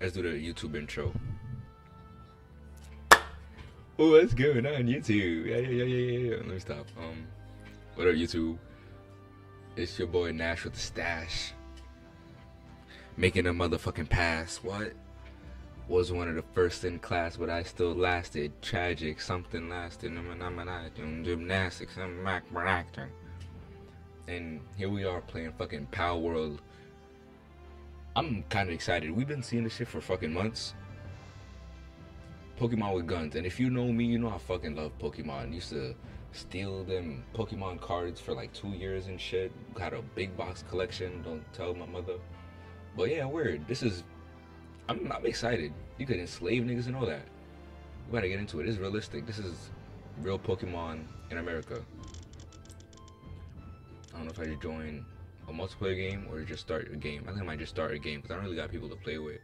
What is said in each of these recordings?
Let's do the YouTube intro. Oh, what's going on YouTube? Yeah, yeah, yeah, yeah, yeah. Let me stop. Um, what up YouTube? It's your boy Nash with the stash. Making a motherfucking pass. What? Was one of the first in class, but I still lasted. Tragic, something lasted. I'm Gymnastics, I'm acting. And here we are playing fucking Palworld. I'm kind of excited. We've been seeing this shit for fucking months. Pokemon with guns. And if you know me, you know I fucking love Pokemon. Used to steal them Pokemon cards for like two years and shit. Got a big box collection. Don't tell my mother. But yeah, weird. This is. I'm, I'm excited. You could enslave niggas and all that. We gotta get into it. It's realistic. This is real Pokemon in America. I don't know if I should join a multiplayer game or just start a game. I think I might just start a game because I don't really got people to play with.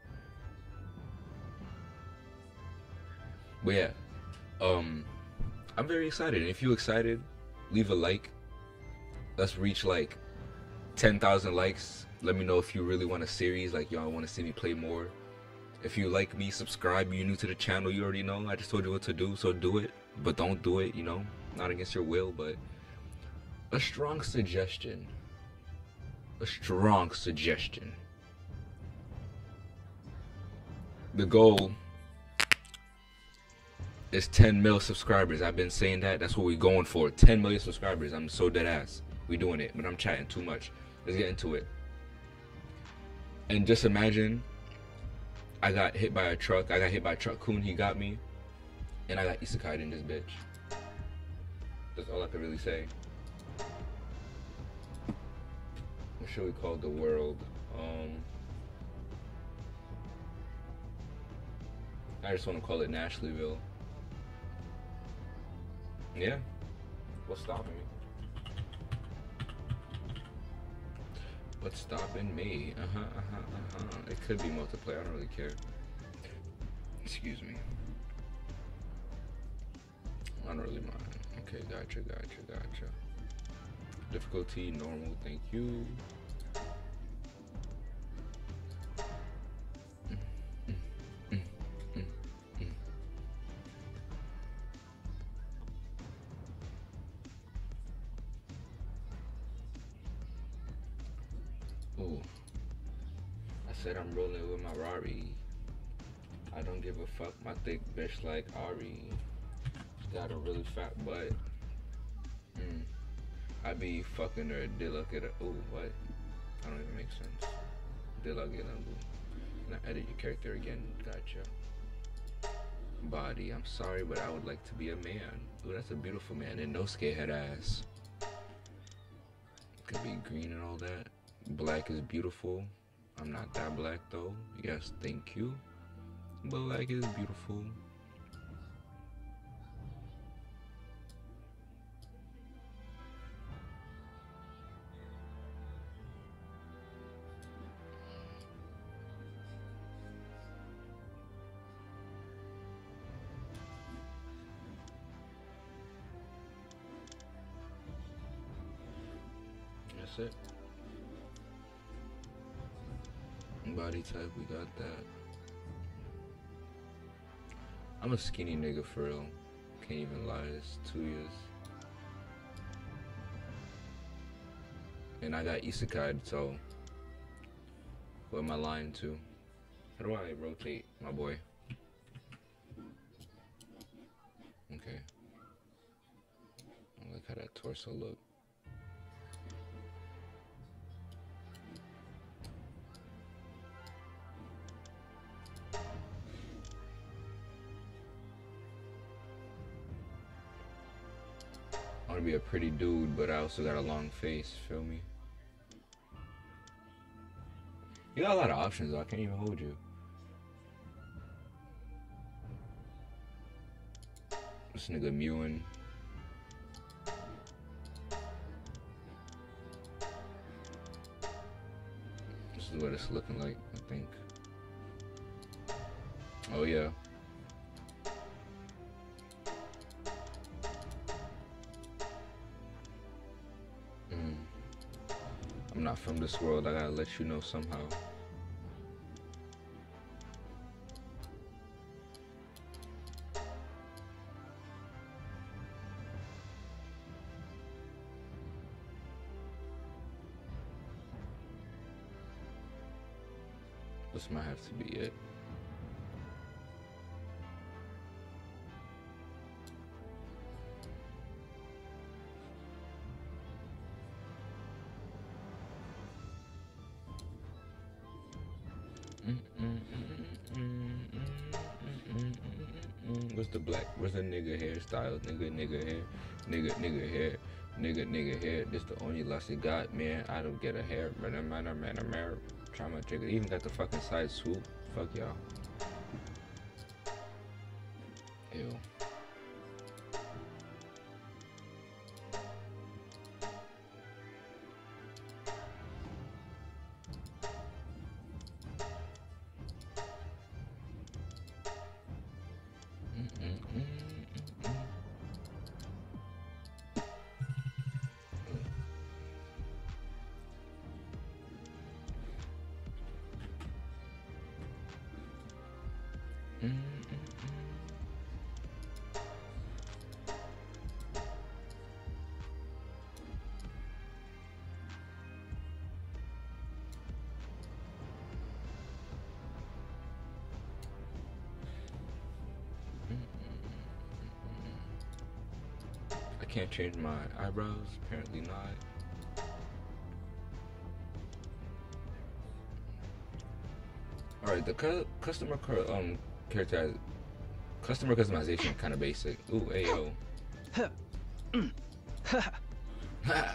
But yeah, um, I'm very excited. And if you're excited, leave a like. Let's reach like 10,000 likes. Let me know if you really want a series, like y'all want to see me play more. If you like me, subscribe. You're new to the channel, you already know. I just told you what to do, so do it. But don't do it, you know, not against your will, but a strong suggestion. A strong suggestion. The goal is 10 mil subscribers. I've been saying that. That's what we're going for. 10 million subscribers. I'm so dead ass. We doing it, but I'm chatting too much. Let's get into it. And just imagine I got hit by a truck. I got hit by a truck. Coon, he got me. And I got isekai in this bitch. That's all I can really say. Should we call the world? Um, I just want to call it Nashlyville. Yeah. What's stopping me? What's stopping me? Uh huh, uh huh, uh huh. It could be multiplayer. I don't really care. Excuse me. I don't really mind. Okay, gotcha, gotcha, gotcha. Difficulty, normal, thank you. Ooh. I said I'm rolling with my Rari. I don't give a fuck my thick bitch like Ari. She got a really fat butt. Mm. I be fucking her did at her. Ooh, what? I don't even make sense. Did look at her. Now edit your character again. Gotcha. Body. I'm sorry, but I would like to be a man. Ooh, that's a beautiful man. And no scarehead ass. Could be green and all that. Black is beautiful. I'm not that black though. Yes, thank you. But black is beautiful. I'm a skinny nigga for real. Can't even lie, it's two years. And I got isekai, so who am I lying to? How do I rotate my boy? Okay. I like how that torso look. Pretty dude, but I also got a long face. Feel me? You got a lot of options. Though. I can't even hold you. This nigga mewing. This is what it's looking like. I think. Oh yeah. Not from this world. I gotta let you know somehow. Nigga? Nigga, nigga hair, nigga, nigga hair, nigga, nigga hair. This the only loss he got, man. I don't get a hair, man, man, man, man, man. Try my trigger. Even got the fucking side swoop. Fuck y'all. Ew. I change my eyebrows. Apparently not. All right, the cu- customer cu- um character customer customization kind of basic. Ooh, ayo.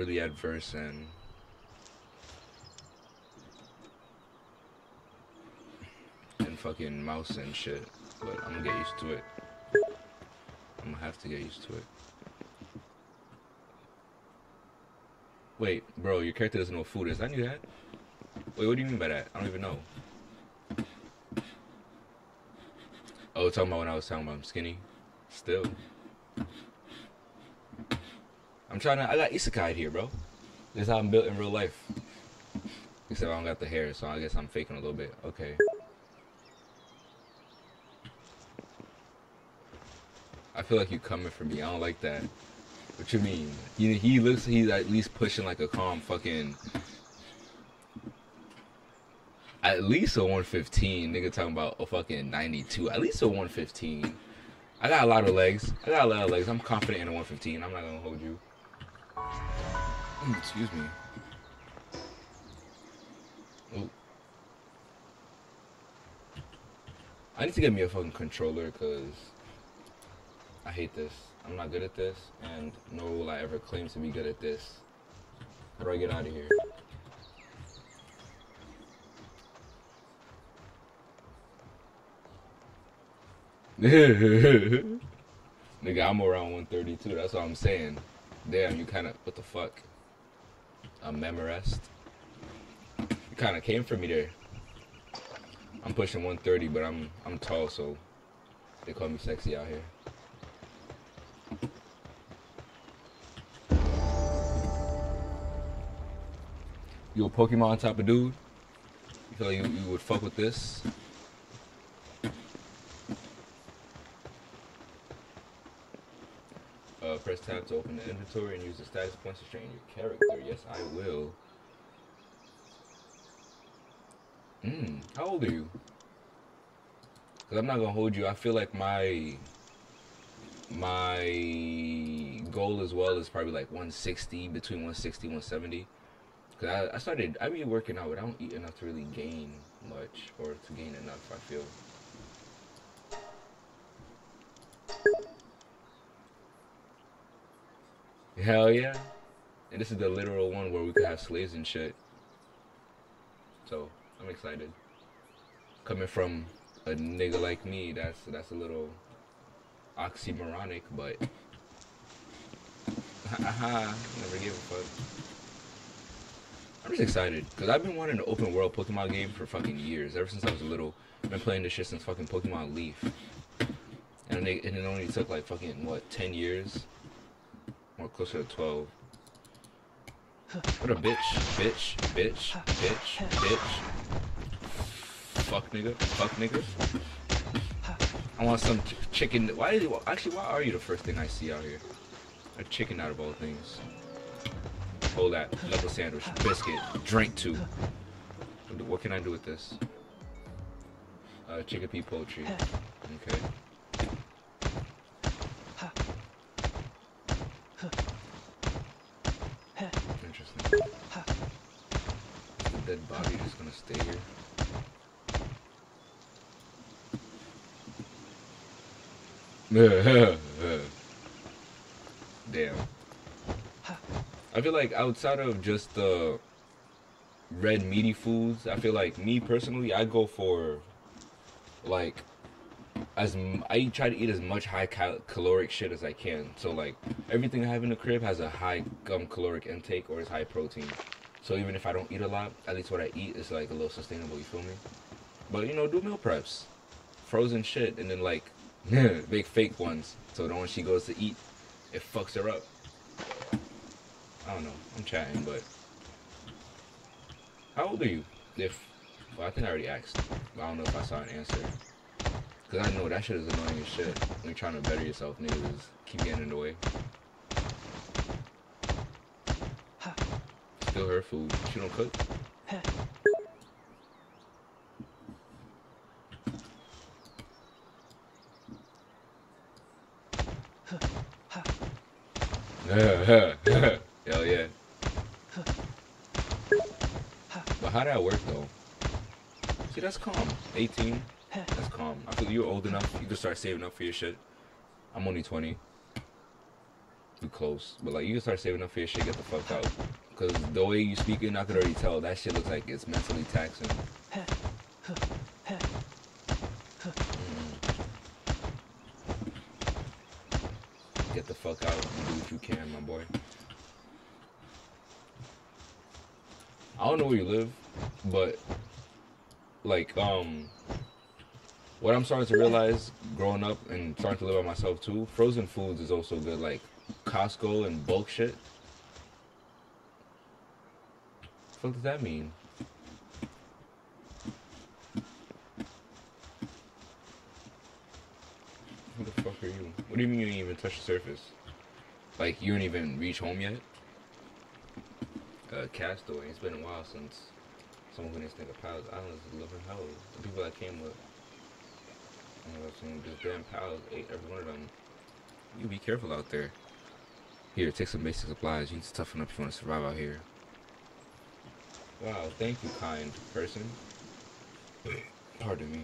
really adverse and and fucking mouse and shit, but I'm gonna get used to it. I'm gonna have to get used to it. Wait, bro, your character doesn't know food is. I knew that. Wait, what do you mean by that? I don't even know. Oh, talking about when I was talking about I'm skinny. Still. Trying to. I got isekai here, bro. This is how I'm built in real life. Except I don't got the hair, so I guess I'm faking a little bit. Okay. I feel like you coming for me. I don't like that. What you mean? He he looks he's at least pushing like a calm fucking at least a 115. Nigga talking about a fucking 92. At least a 115. I got a lot of legs. I got a lot of legs. I'm confident in a 115. I'm not gonna hold you. Mm, excuse me. Ooh. I need to get me a fucking controller because I hate this. I'm not good at this, and nor will I ever claim to be good at this. How do I get out of here? Nigga, I'm around 132. That's what I'm saying. Damn, you kind of what the fuck? I'm memorist. You kind of came for me there. I'm pushing 130, but I'm I'm tall, so they call me sexy out here. You a Pokemon type of dude? You feel like you, you would fuck with this? Press tab to open the inventory and use the status points to strengthen your character. Yes, I will. Hmm. How old are you? Cause I'm not gonna hold you. I feel like my my goal as well is probably like 160, between 160 170. Cause I, I started, I be working out, but I don't eat enough to really gain much or to gain enough. I feel. Hell yeah! And this is the literal one where we could have slaves and shit. So I'm excited. Coming from a nigga like me, that's that's a little oxymoronic, but haha, never gave a fuck. I'm just excited because I've been wanting an open world Pokemon game for fucking years. Ever since I was little, I've been playing this shit since fucking Pokemon Leaf, and it, and it only took like fucking what ten years, or closer to twelve. What a bitch, bitch, bitch, bitch, bitch. Fuck nigga, fuck nigga. I want some ch- chicken. Why is it, actually? Why are you the first thing I see out here? A chicken out of all things. Hold that level sandwich, biscuit, drink two. What can I do with this? Uh, Chikipi poultry. Okay. Interesting. Is the dead body just gonna stay here? Damn. I feel like outside of just the red meaty foods, I feel like me personally, I go for like as I try to eat as much high cal- caloric shit as I can. So like everything I have in the crib has a high um, caloric intake or is high protein. So even if I don't eat a lot, at least what I eat is like a little sustainable. You feel me? But you know, do meal preps, frozen shit, and then like make fake ones. So then when she goes to eat, it fucks her up. I don't know. I'm chatting, but how old are you? If well, I think I already asked. But I don't know if I saw an answer. Cause I know that shit is annoying as shit. When you're trying to better yourself, niggas keep getting in the way. Still her food. She don't cook. Hell yeah. But how did that work though? See, that's calm. 18. That's calm. I feel you're old enough. You can start saving up for your shit. I'm only 20. You close. But like, you can start saving up for your shit. Get the fuck out. Because the way you speaking, I could already tell. That shit looks like it's mentally taxing. Mm. Get the fuck out and do what you can, my boy. I don't know where you live, but like um what I'm starting to realize growing up and starting to live by myself too, frozen foods is also good. Like Costco and bulk shit. What does that mean? Who the fuck are you? What do you mean you didn't even touch the surface? Like you didn't even reach home yet? Uh, Castaway. It's been a while since someone who didn't think of Pals Islands is living hell. The people that came with, you know, some just damn pals ate every one of them. You be careful out there. Here, take some basic supplies. You need to toughen up if you want to survive out here. Wow, thank you, kind person. Pardon me.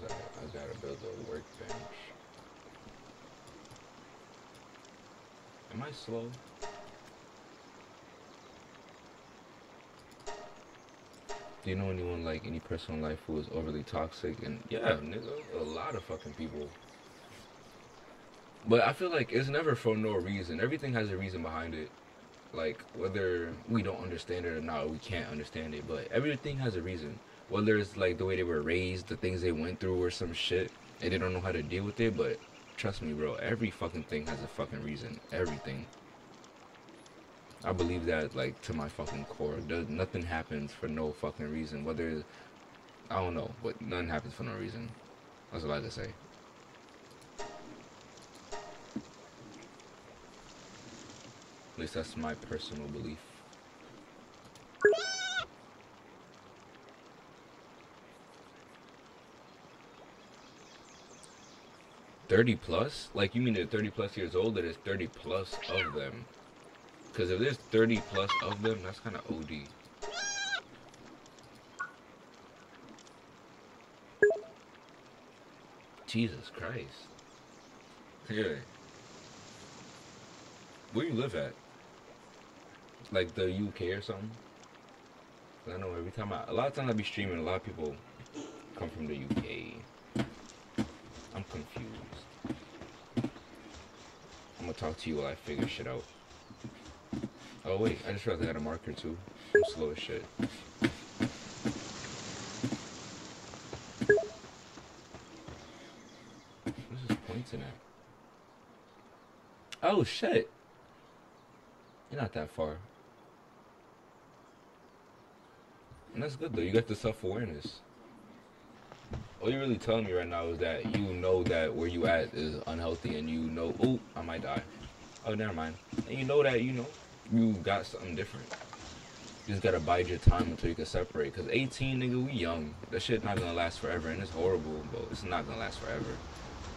Sorry, I gotta build a workbench. Am I slow? Do you know anyone like any person in life who is overly toxic? And yeah, nigga, a lot of fucking people. But I feel like it's never for no reason. Everything has a reason behind it. Like whether we don't understand it or not, we can't understand it. But everything has a reason. Whether it's like the way they were raised, the things they went through, or some shit, and they don't know how to deal with it. But trust me, bro, every fucking thing has a fucking reason. Everything. I believe that like to my fucking core. There's nothing happens for no fucking reason. Whether I don't know, but nothing happens for no reason. That's all I can say. At least that's my personal belief. Thirty plus? Like you mean they're thirty plus years old? That is thirty plus of them. Because if there's 30 plus of them, that's kind of OD. Jesus Christ. Yeah. Where you live at? Like the UK or something? I know every time I, a lot of times I be streaming, a lot of people come from the UK. Confused. I'm gonna talk to you while I figure shit out. Oh wait, I just realized I got a marker too. I'm slow as shit. What's this pointing at? Oh shit! You're not that far. And that's good though. You got the self awareness. All you're really telling me right now is that you know that where you at is unhealthy, and you know, oh, I might die. Oh, never mind. And you know that you know you got something different. You just gotta bide your time until you can separate. Cause 18, nigga, we young. That shit not gonna last forever, and it's horrible, but it's not gonna last forever.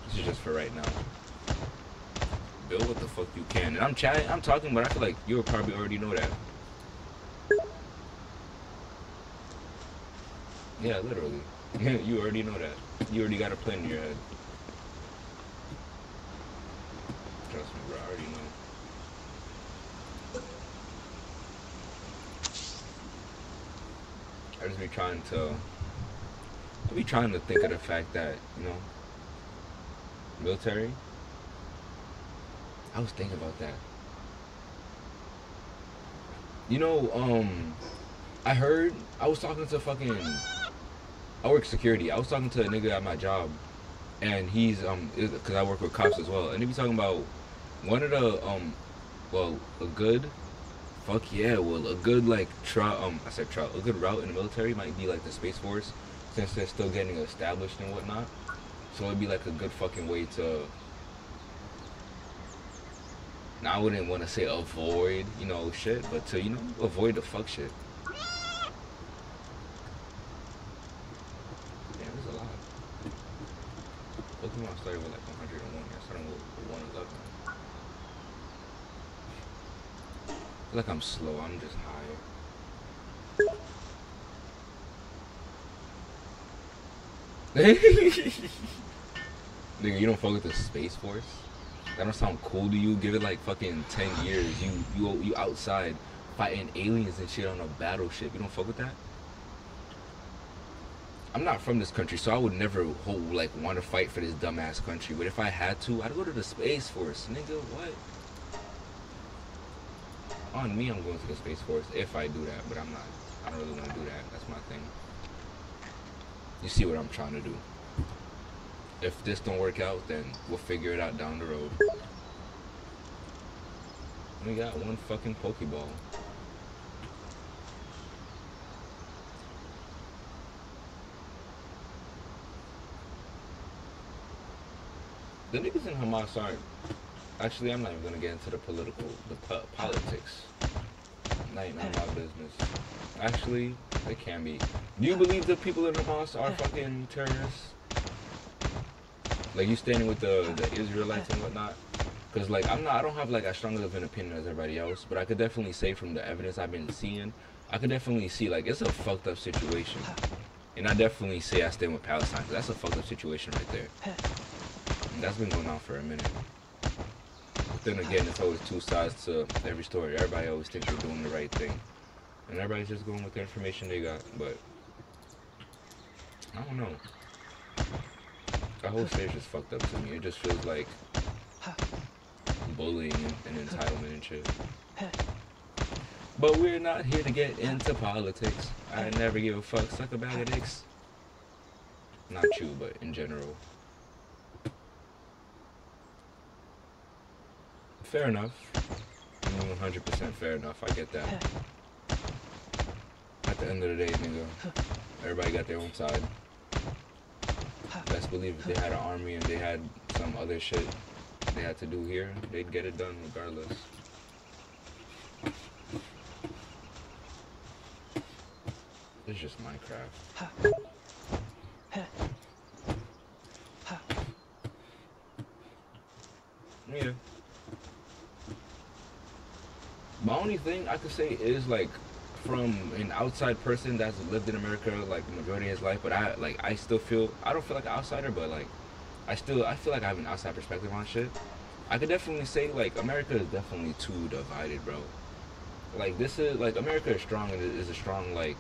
This is just for right now. Build what the fuck you can. And I'm chatting, I'm talking, but I feel like you probably already know that. Yeah, literally. You already know that. You already got a plan in your head. Trust me, bro. I already know. I just be trying to. I be trying to think of the fact that you know, military. I was thinking about that. You know, um, I heard I was talking to fucking. I work security. I was talking to a nigga at my job, and he's um, because I work with cops as well, and he be talking about one of the um, well, a good, fuck yeah, well, a good like trout. Um, I said trout. A good route in the military might be like the space force, since they're still getting established and whatnot. So it'd be like a good fucking way to. Now I wouldn't want to say avoid, you know, shit, but to you know avoid the fuck shit. Yeah, there's a lot. Pokemon started with like 101. I started with 111. I feel like I'm slow. I'm just high. Nigga, you don't fuck with the Space Force? That don't sound cool to you? Give it like fucking 10 years. You you you outside fighting aliens and shit on a battleship. You don't fuck with that? I'm not from this country, so I would never hold, like want to fight for this dumbass country. But if I had to, I'd go to the Space Force, nigga. What? On me, I'm going to the Space Force if I do that, but I'm not. I don't really want to do that. That's my thing. You see what I'm trying to do. If this don't work out, then we'll figure it out down the road. We got one fucking Pokeball. The niggas in Hamas aren't. Actually, I'm not even gonna get into the political, the po- politics. Not even my business. Actually, it can be. Do you believe the people in Hamas are fucking terrorists? Like you standing with the the Israelites and whatnot? Cause like I'm not, I don't have like as strong of an opinion as everybody else, but I could definitely say from the evidence I've been seeing, I could definitely see like it's a fucked up situation, and I definitely say I stand with Palestine. 'cause that's a fucked up situation right there. And that's been going on for a minute. But then again, it's always two sides to every story. Everybody always thinks they're doing the right thing, and everybody's just going with the information they got. But I don't know. The whole stage is fucked up to me. It just feels like bullying and, and entitlement and shit. But we're not here to get into politics. I never give a fuck. Suck a bag of dicks. Not you, but in general. Fair enough. Mm, 100% fair enough. I get that. At the end of the day, nigga, everybody got their own side. Best believe if they had an army and they had some other shit they had to do here, they'd get it done regardless. It's just Minecraft. Yeah. My only thing I could say is like from an outside person that's lived in America like the majority of his life, but I like I still feel I don't feel like an outsider, but like I still I feel like I have an outside perspective on shit. I could definitely say like America is definitely too divided, bro. Like this is like America is strong and is a strong like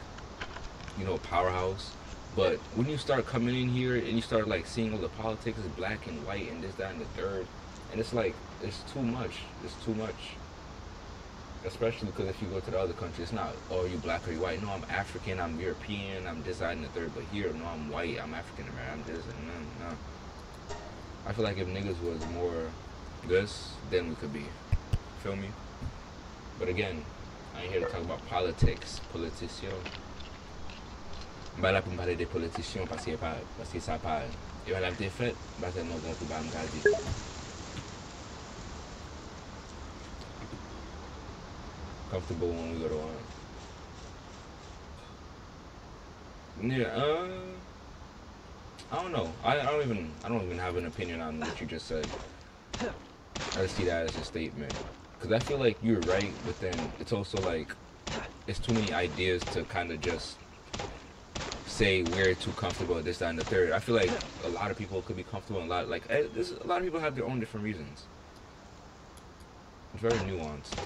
you know powerhouse. But when you start coming in here and you start like seeing all the politics is black and white and this, that, and the third, and it's like it's too much. It's too much. Especially because if you go to the other countries, it's not oh you black or you white. No, I'm African. I'm European. I'm this, that, and the third. But here, no, I'm white. I'm African American. I'm this and no, no. I feel like if niggas was more this, then we could be. Feel me? But again, I ain't here to talk about politics, politician. Mba la pou m de politisyon paske, pa, paske sa pa yon la te fet, ba se nou gon kou ba m Comfortable when we go to one. Yeah, uh, I don't know. I, I don't even I don't even have an opinion on what you just said. I see that as a statement because I feel like you're right, but then it's also like it's too many ideas to kind of just say we're too comfortable this, that, and the third. I feel like a lot of people could be comfortable a lot. Like eh, this, a lot of people have their own different reasons. It's very nuanced.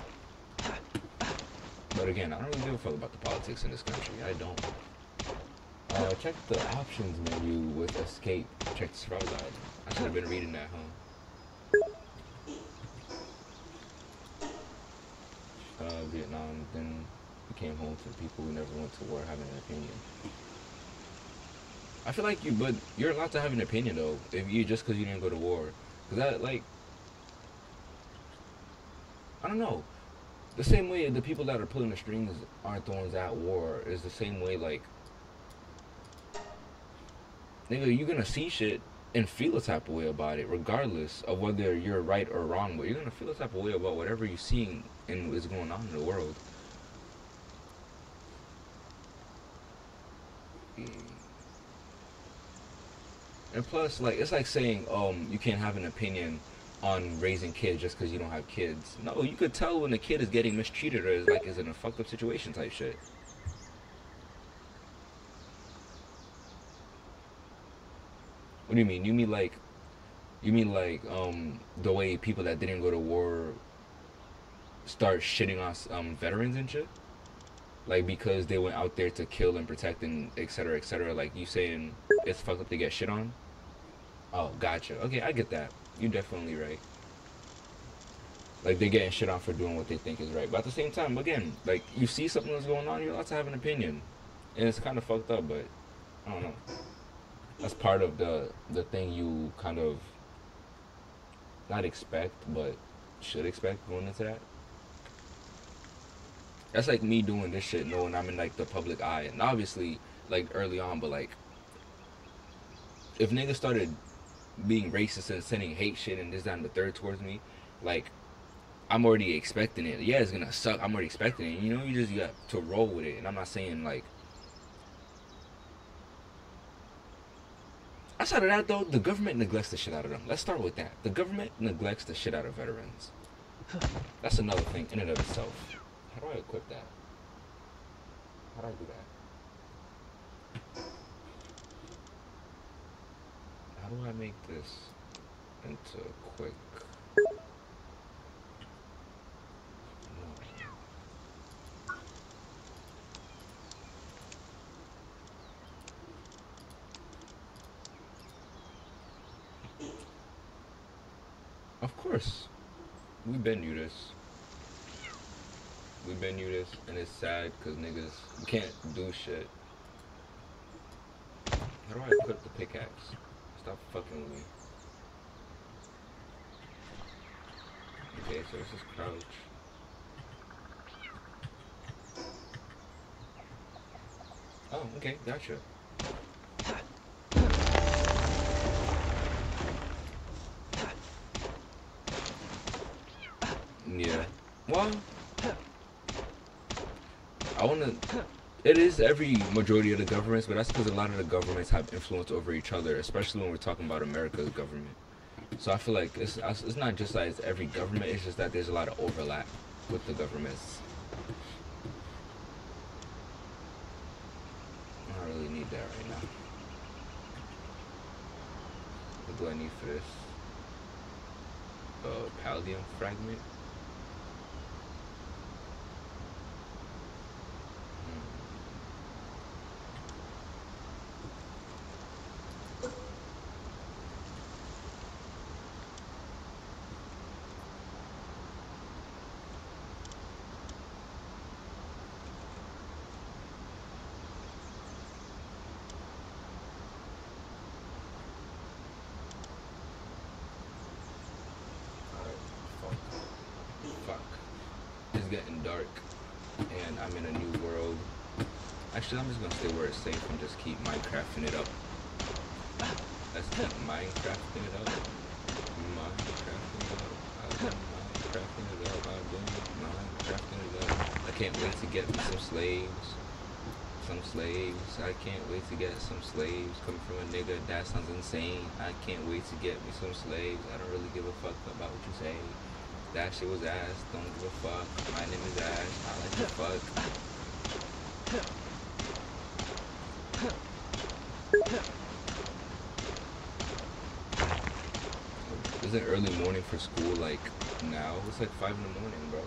But again, I don't really give a fuck about the politics in this country. I don't. Uh, check the options menu with escape. Check the survival guide. I should have been reading that, huh? Uh, Vietnam then became home to people who never went to war having an opinion. I feel like you, but you're allowed to have an opinion though, if you just because you didn't go to war. Cause that like, I don't know. The same way the people that are pulling the strings aren't the ones at war is the same way like, nigga, you're gonna see shit and feel a type of way about it, regardless of whether you're right or wrong. But you're gonna feel a type of way about whatever you're seeing and what's going on in the world. And plus, like it's like saying, um, you can't have an opinion on raising kids just because you don't have kids. No, you could tell when a kid is getting mistreated or is like is in a fucked up situation type shit. What do you mean? You mean like, you mean like um the way people that didn't go to war start shitting on um veterans and shit? Like because they went out there to kill and protect and etc. cetera, et cetera. Like you saying it's fucked up to get shit on? Oh, gotcha. Okay, I get that. You're definitely right. Like they're getting shit on for doing what they think is right. But at the same time, again, like you see something that's going on, you're allowed to have an opinion. And it's kind of fucked up, but I don't know. That's part of the the thing you kind of not expect, but should expect going into that. That's like me doing this shit knowing I'm in like the public eye. And obviously, like early on, but like if niggas started being racist and sending hate shit and this, and the third towards me, like I'm already expecting it. Yeah, it's gonna suck. I'm already expecting it. You know, you just got to roll with it. And I'm not saying like. Outside of that, though, the government neglects the shit out of them. Let's start with that. The government neglects the shit out of veterans. That's another thing in and of itself. How do I equip that? How do I do that? How do I make this into a quick? Of course. We've been knew this. We've been knew this, and it's sad because niggas can't do shit. How do I equip the pickaxe? Stop fucking with me. Okay, so this is crouch. Oh, okay, gotcha. Yeah. Well, I want to. It is every majority of the governments, but that's because a lot of the governments have influence over each other, especially when we're talking about America's government. So I feel like it's it's not just that it's every government; it's just that there's a lot of overlap with the governments. I don't really need that right now. What do I need for this? Uh, Palladium fragment. Alright, fuck. Fuck. It's getting dark, and I'm in a new world. Actually, I'm just gonna stay where it's safe and just keep Minecrafting it up. Let's keep Minecrafting it up. Minecrafting it up. Minecrafting it up. I've been Minecrafting it up. I can't wait to get me some slaves. Some slaves. I can't wait to get some slaves. Coming from a nigga, that sounds insane. I can't wait to get me some slaves. I don't really give a fuck about what you say. That shit was ass. Don't give a fuck. My name is Ash. I like to fuck. Is it early morning for school like now? It's like 5 in the morning, bro.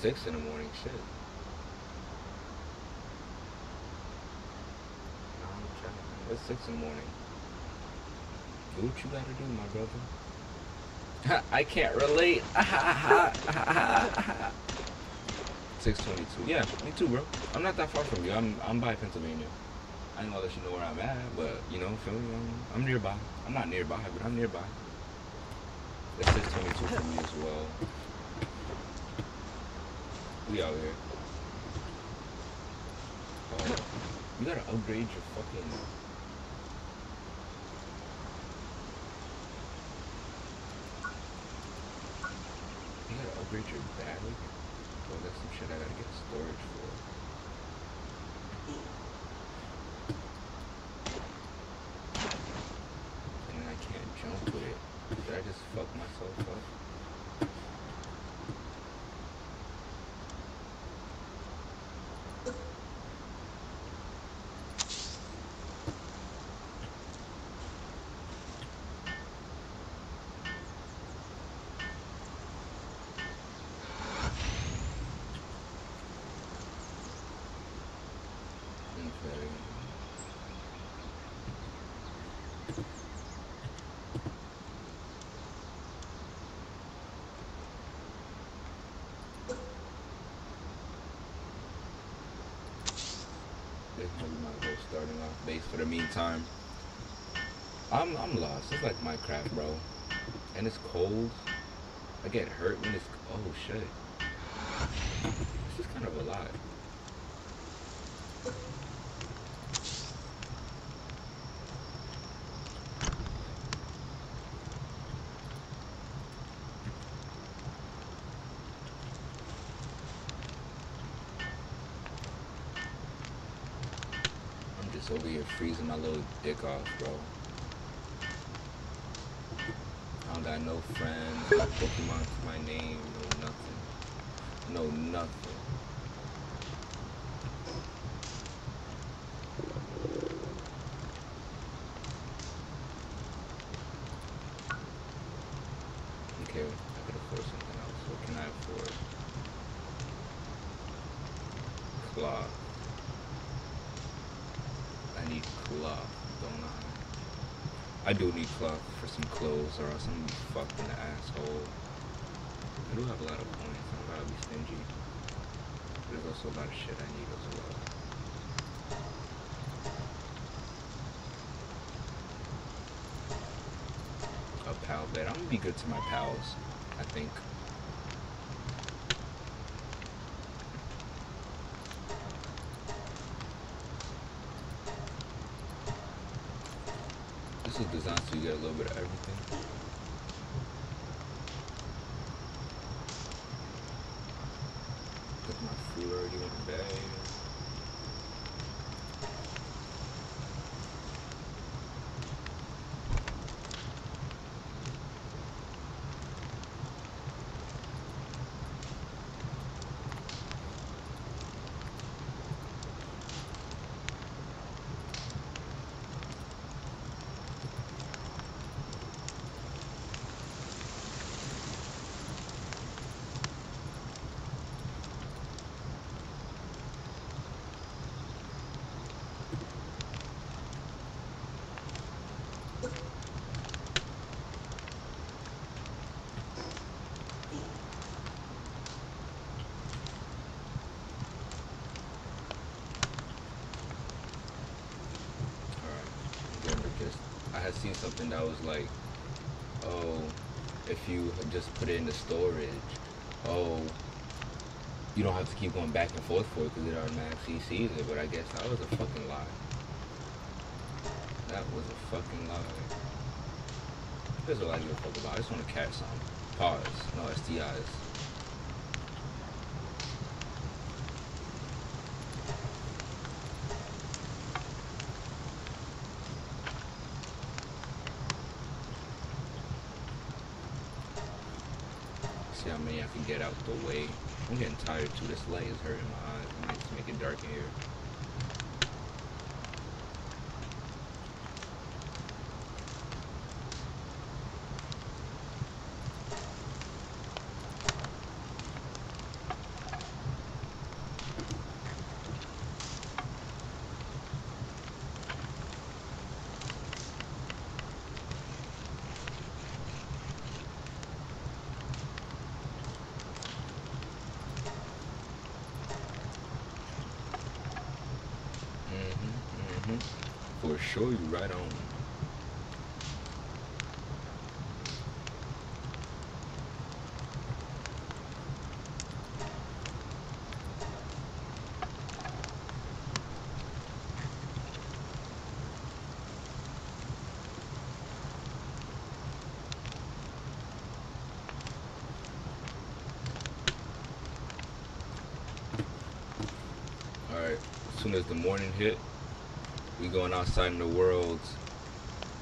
6 in the morning, shit. It's 6 in the morning. Do what you gotta do, my brother. I can't relate. 622. Yeah, me too, bro. I'm not that far from you. I'm I'm by Pennsylvania. I ain't gonna let you know where I'm at, but you know, feel me? I'm, I'm nearby. I'm not nearby, but I'm nearby. It's 622 for me as well. We out here. Oh, you gotta upgrade your fucking. Gotta upgrade your that's some shit I gotta get storage for. And then I can't jump with it. Did I just fuck myself up? Okay. Probably might go starting off base for the meantime. I'm I'm lost. It's like Minecraft, bro. And it's cold. I get hurt when it's oh shit. This is kind of a lot. I'm just over here freezing my little dick off, bro. I don't got no friends, no Pokemon to my name, no nothing. No nothing. Okay, I could afford something else. What can I afford? Cloth. I need cloth, don't I? I do need cloth for some or in the asshole. I do have a lot of points, I'm gotta be stingy. There's also a lot of shit I need as well. A pal bed. I'm gonna be good to my pals, I think. Seen something that was like, oh, if you just put it in the storage, oh, you don't have to keep going back and forth for it because it automatically sees it. But I guess that was a fucking lie. That was a fucking lie. There's a lot you fuck about. I just want to catch some. Pause. No STIs. See how many I can get out the way. I'm getting tired too. This light is hurting my eyes. I might just make it dark in here. hmm hmm You right on. Alright, as soon as the morning hit, going outside in the world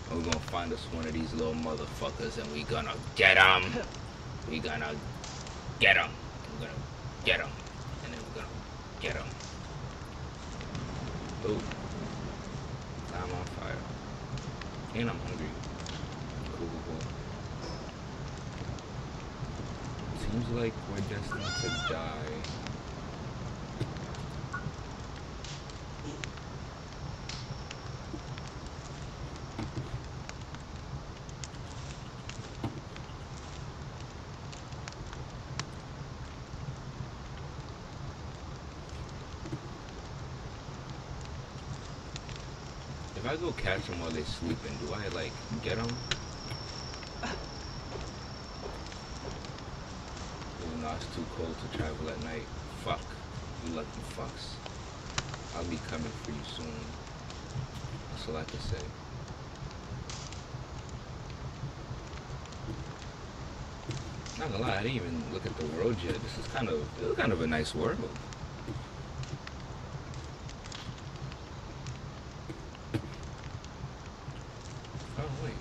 and we gonna find us one of these little motherfuckers and we gonna get them. We gonna get them. We're gonna get them. And then we're gonna get them. Ooh. I'm on fire. And I'm hungry. Cool, cool, cool. Seems like we're destined to die. If I go catch them while they're sleeping, do I like get them? Know, it's too cold to travel at night. Fuck. You lucky fucks. I'll be coming for you soon. That's all I can say. Not gonna lie, I didn't even look at the world yet. This is kind of, this is kind of a nice world. Oh wait.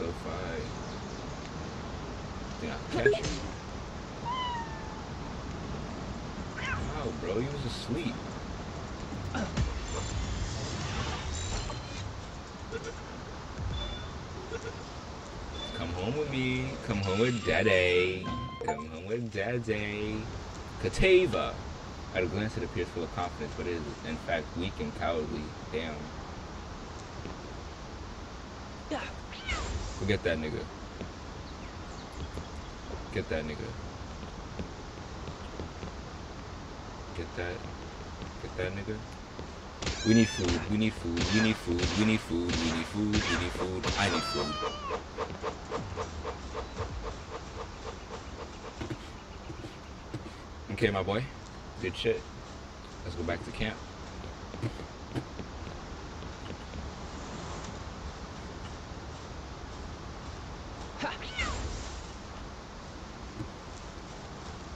So if I think I catch you. Wow, bro, he was asleep. Come home with me. Come home with daddy. Come home with daddy. Cattiva. At a glance, it appears full of confidence, but it is in fact weak and cowardly. Damn. Forget that nigga. Get that nigga. Get that. Get that nigga. We need food. We need food. We need food. We need food. We need food. We need food. I need food. Okay, my boy. Good shit. Let's go back to camp.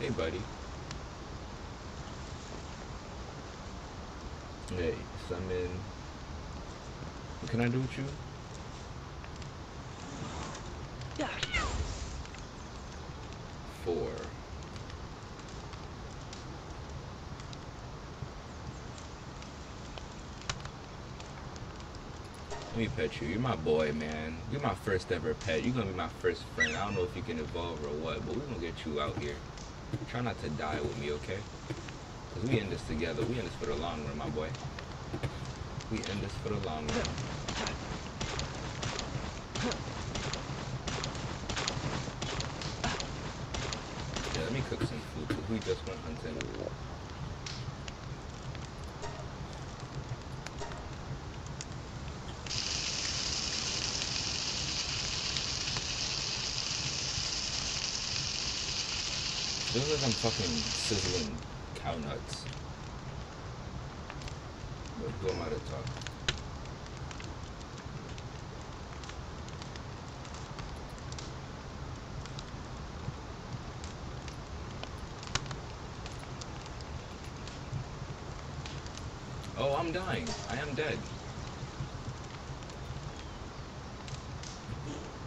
Hey, buddy. Hey, summon. What can I do with you? Four. Let me pet you. You're my boy, man. You're my first ever pet. You're gonna be my first friend. I don't know if you can evolve or what, but we're gonna get you out here. Try not to die with me, okay? Cause we in this together. We in this for the long run, my boy. We in this for the long run. Yeah, let me cook some food. we just went hunting. I'm fucking sizzling cow nuts. But who am I to talk? Oh, I'm dying. I am dead.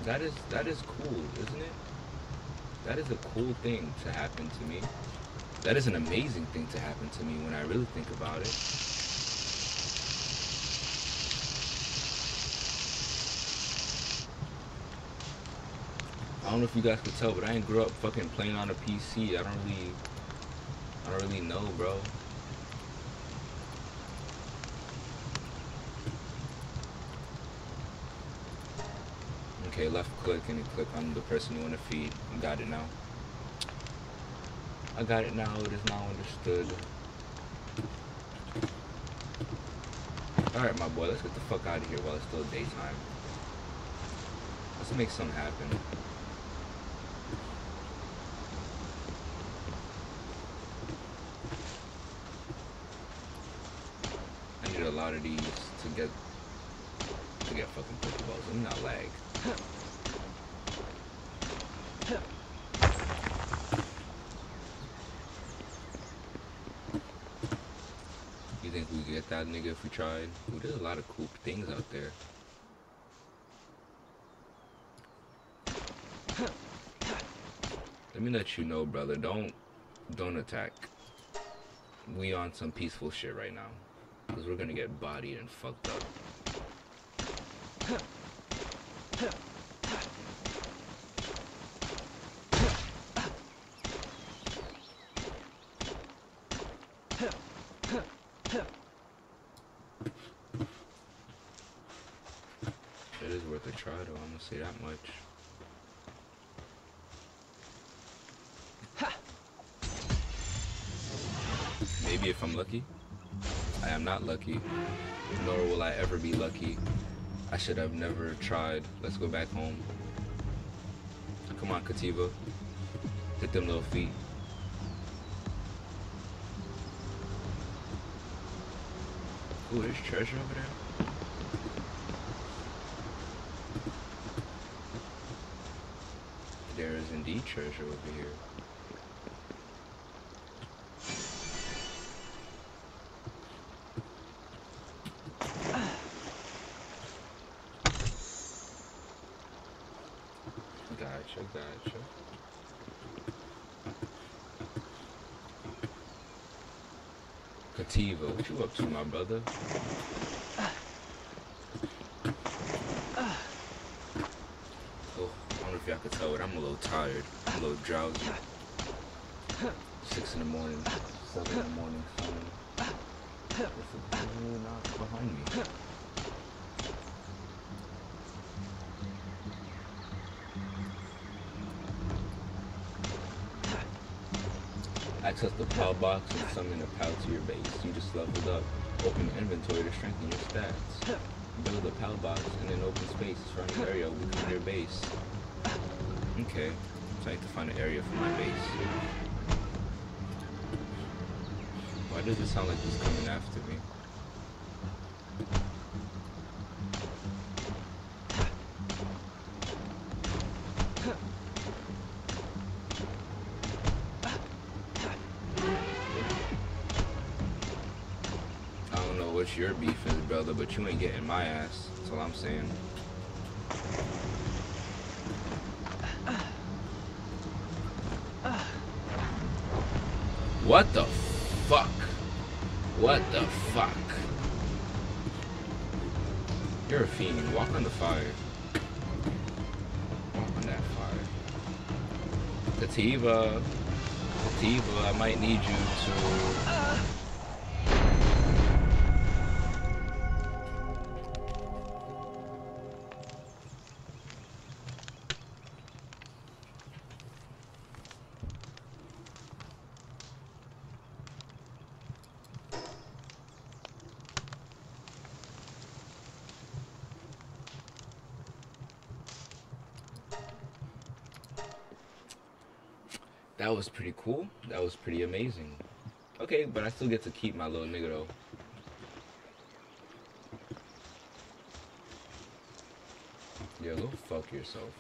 That is that is cool, isn't it? That is a cool thing to happen to me. That is an amazing thing to happen to me when I really think about it. I don't know if you guys could tell, but I ain't grew up fucking playing on a PC. I don't really, I don't really know, bro. Okay, left click and you click on the person you want to feed. You got it now. I got it now. It is now understood. Alright, my boy, let's get the fuck out of here while it's still daytime. Let's make something happen. I need a lot of these to get to get fucking Pokeballs. Let me not lag. You think we could if we tried? Ooh, there's a lot of cool things out there. Let me let you know, brother. Don't don't attack. We on some peaceful shit right now. Cause we're gonna get bodied and fucked up. It is worth a try though, I'm gonna say that much. If I'm lucky. I am not lucky, nor will I ever be lucky. I should have never tried. Let's go back home. Come on, Cattiva. Hit them little feet. Ooh, there's treasure over there. There is indeed treasure over here. Gotcha, gotcha. Cattiva, you up to, my brother? Oh, I know if y'all could tell it. I'm a little tired. I'm a little drowsy. Six in the morning, seven in the morning, Access the PAL box and summon a PAL to your base. You just leveled up. Open inventory to strengthen your stats. Build a PAL box in an open space surrounding area will your base. Okay, so I to find an area for my base. Why does it sound like he's coming after me? You ain't getting my ass. That's all I'm saying. What the fuck? What the fuck? You're a fiend. Walk on the fire. Walk on that fire. Cattiva. Cattiva, I might need you to. Pretty cool. That was pretty amazing. Okay, but I still get to keep my little nigga though. Yeah, go fuck yourself,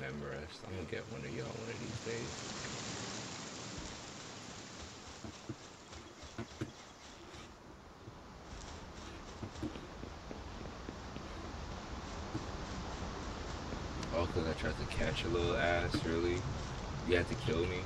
Mammorest. I'm gonna get one of y'all one of these days. Oh, cause I tried to catch a little ass, really? You had to kill me?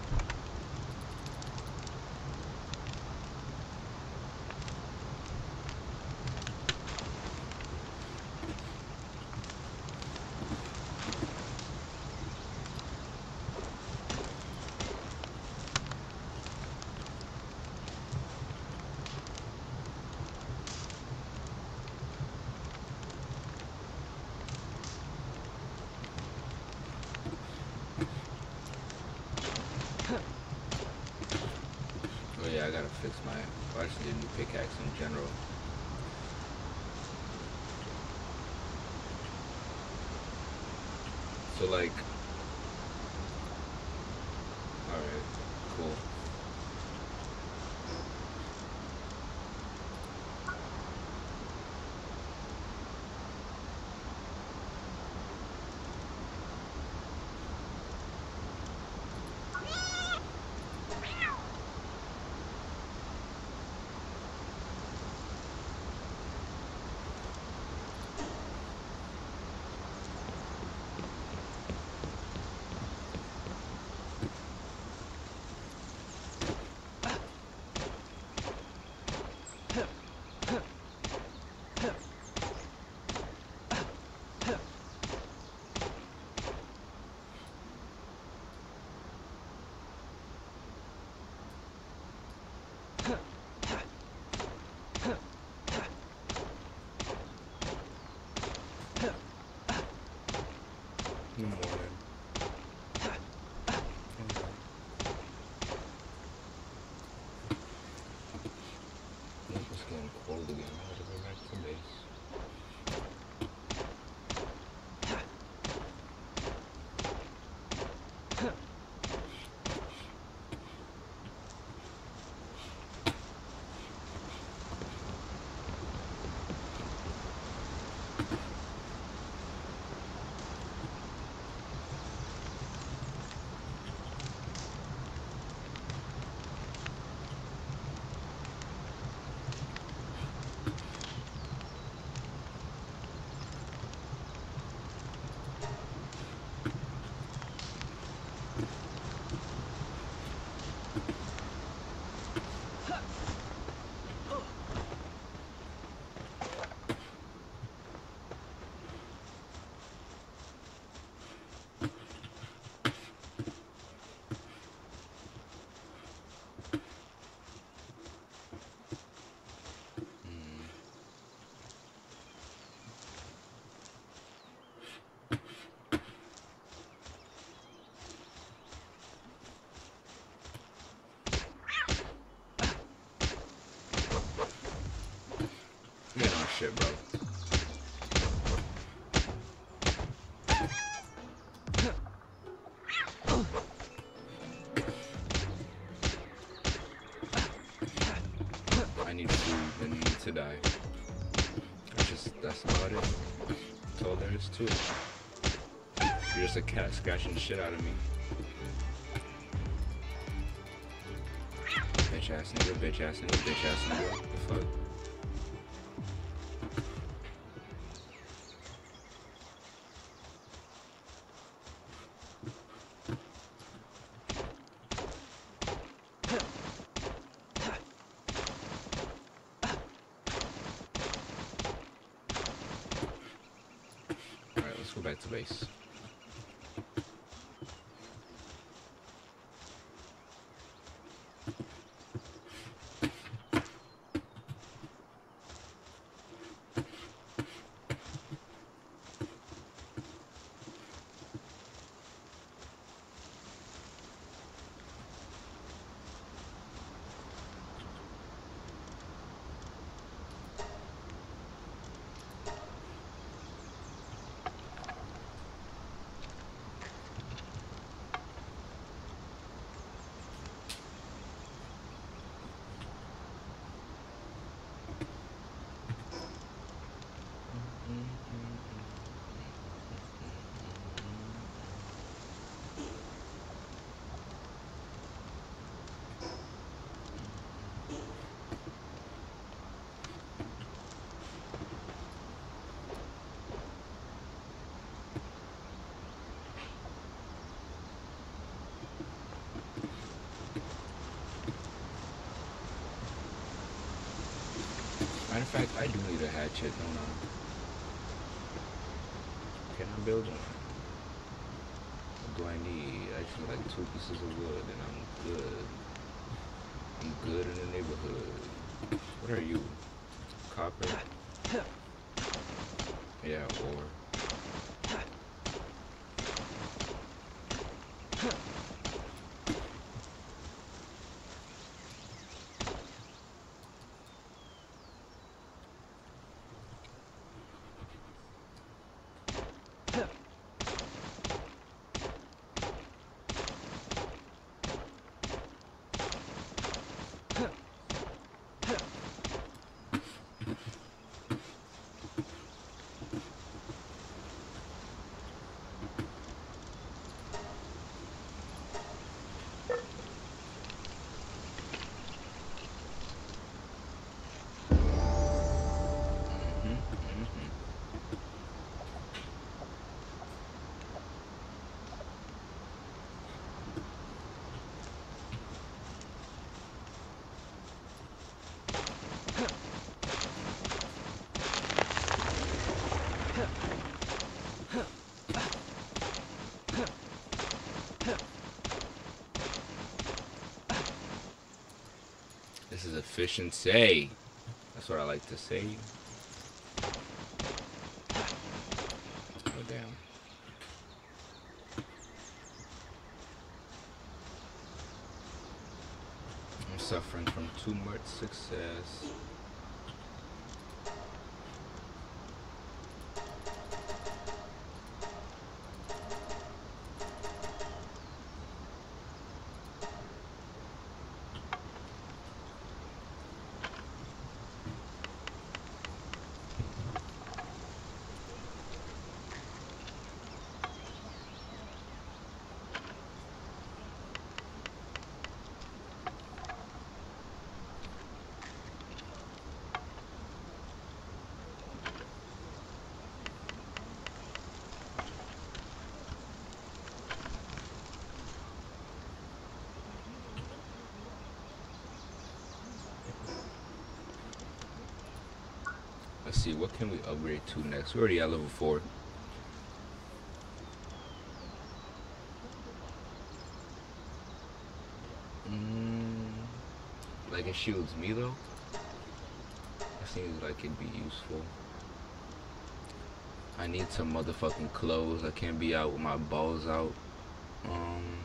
Shit, bro. I need food and need to die. That's just, that's about it. That's all there is to it. You're just a cat scratching shit out of me. Bitch ass nigga, bitch ass nigga, bitch ass nigga. The fuck? Go back to base. I do need a hatchet, don't I? Can I build one? What do I need? I just need like two pieces of wood and I'm good. I'm good in the neighborhood. What are you? Copper? Yeah, or Mhm, mhm. This is efficiency. That's what I like to say. Suffering from too much success. Let's see, what can we upgrade to next? We're already at level 4. Mm, like it shields me though. It seems like it'd be useful. I need some motherfucking clothes. I can't be out with my balls out. Um,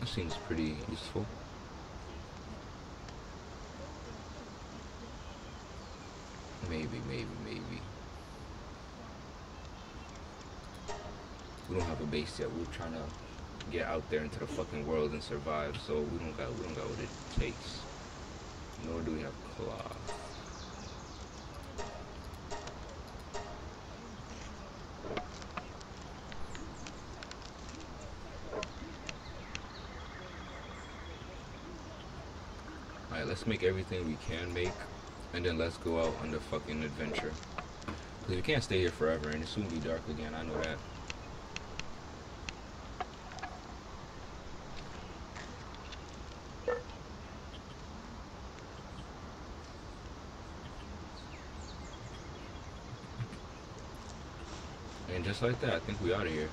that seems pretty useful. Maybe, maybe, maybe. We don't have a base yet. We're trying to get out there into the fucking world and survive. So we don't got we don't got what it takes. Nor do we have cloth. Alright, let's make everything we can make, and then let's go out on the fucking adventure. Because we can't stay here forever, and it'll soon be dark again, I know that. And just like that, I think we out of here.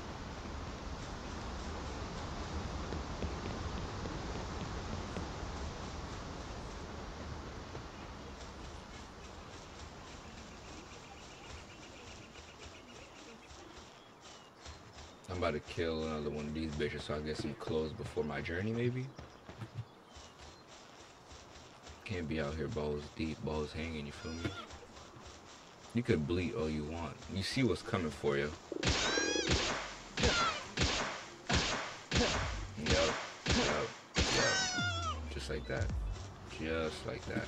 I'm about to kill another one of these bitches so I get some clothes before my journey, maybe. Can't be out here balls deep, balls hanging, you feel me? You could bleed all you want. You see what's coming for you. Yup, yup, yup. Just like that. Just like that.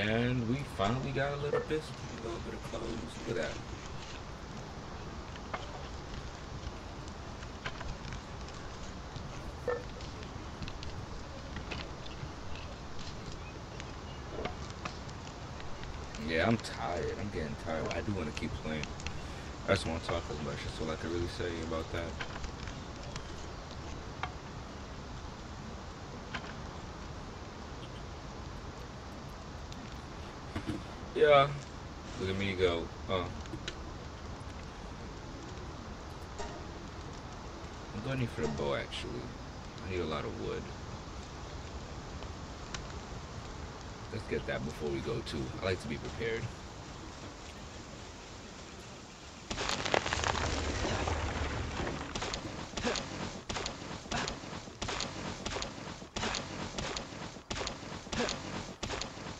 And we finally got a little bit, a little bit of clothes. Look at that. Yeah, I'm tired. I'm getting tired. I do want to keep playing. I just want to talk as much. That's all I can really say about that. Yeah. Look at me go. Uh. I'm going for the bow actually. I need a lot of wood. Let's get that before we go too. I like to be prepared.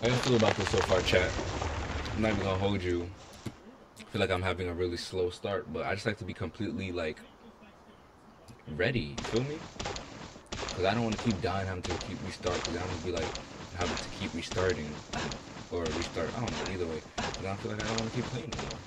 How you feel about this so far, chat? I'm not even gonna hold you. I feel like I'm having a really slow start, but I just like to be completely like ready. You feel me? Because I don't want to keep dying, having to keep restart. Because I'm gonna be like having to keep restarting or restart. I don't know. Either way, I don't feel like I don't want to keep playing anymore.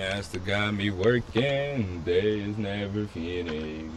Master got me working, days never finish.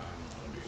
I'm hungry.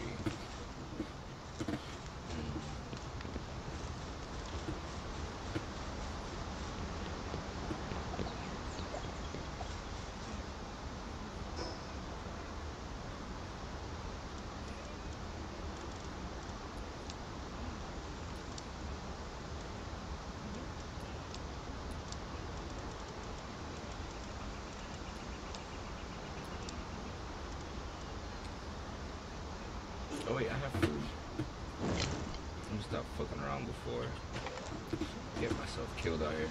Oh wait, I have food. I'm gonna stop fucking around before I get myself killed out here.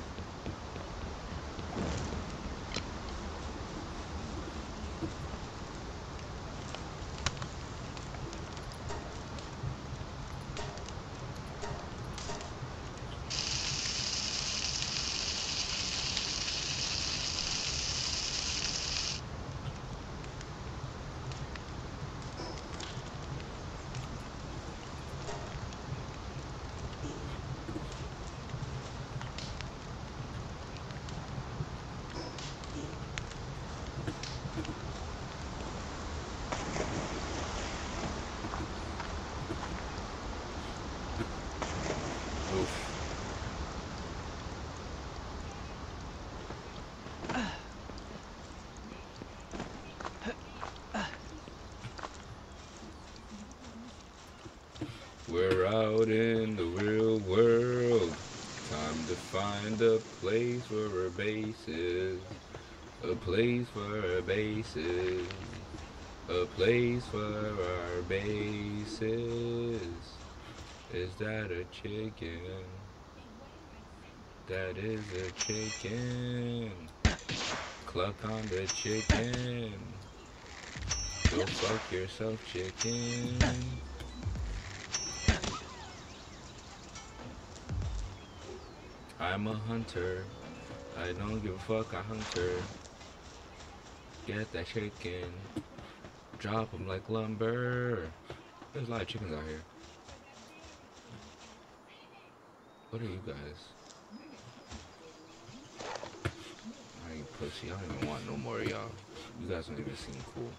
Out in the real world. Time to find a place for our bases. A place for our bases. A place for our bases. Is that a chicken? That is a chicken. Cluck on the chicken. Go fuck yourself, chicken. I'm a hunter. I don't give a fuck, a hunter. Get that chicken. Drop Drop 'em like lumber. There's a lot of chickens out here. What are you guys? I ain't pussy. I don't even want no more of y'all. You guys don't even seem cool.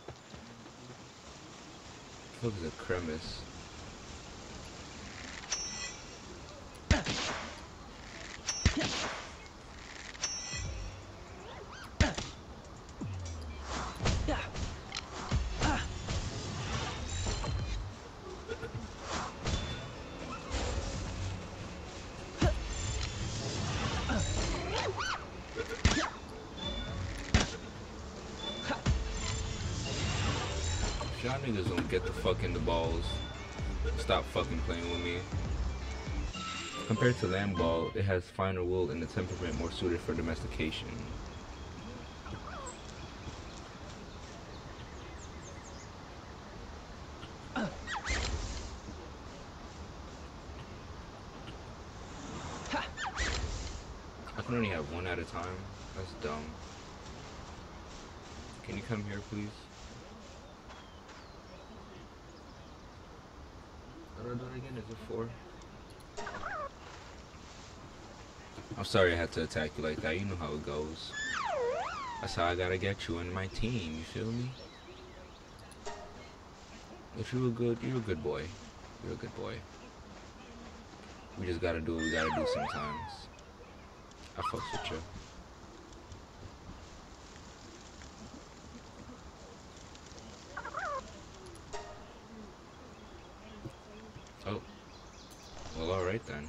Look at the cremis. Y'all niggas don't get the fuck in the balls, stop fucking playing with me. Compared to Lamball, it has finer wool and a temperament more suited for domestication. I can only have one at a time. That's dumb. Can you come here, please? How do I do it again? Is it four? I'm sorry I had to attack you like that. You know how it goes. That's how I gotta get you in my team. You feel me? But you're a good, you're a good boy. You're a good boy. We just gotta do what we gotta do sometimes. I fucks with you. Oh. Well, alright then.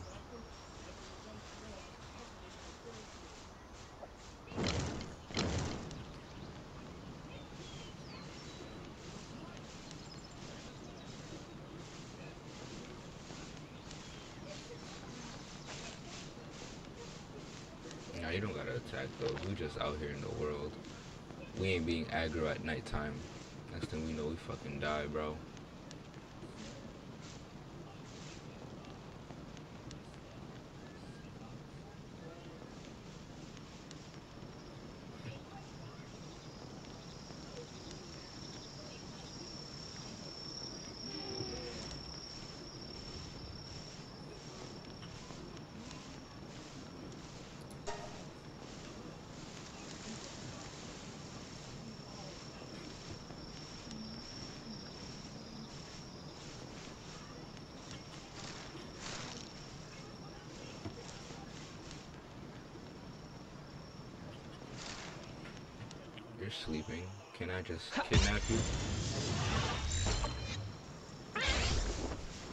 Nah, you don't We just out here in the world. We ain't being aggro at nighttime. Next thing we know, we fucking die, bro. You're sleeping. Can I just kidnap you?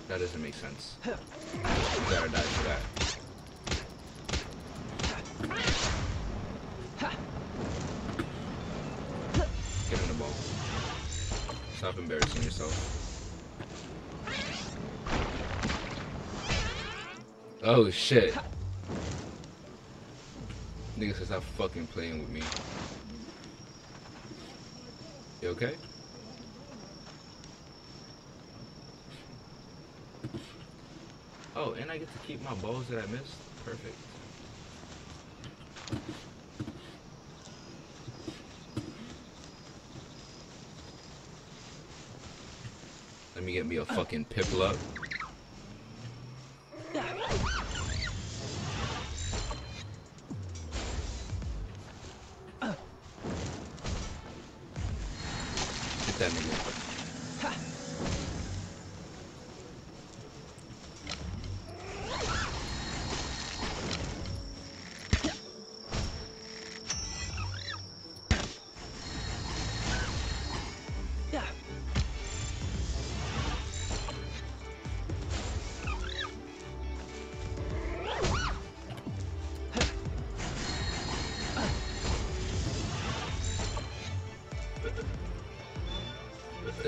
That doesn't make sense. You gotta die for that. Get in the ball. Stop embarrassing yourself. Oh shit. Niggas said stop fucking playing with me. Okay? Oh, and I get to keep my balls that I missed? Perfect. Let me get me a fucking Piplup.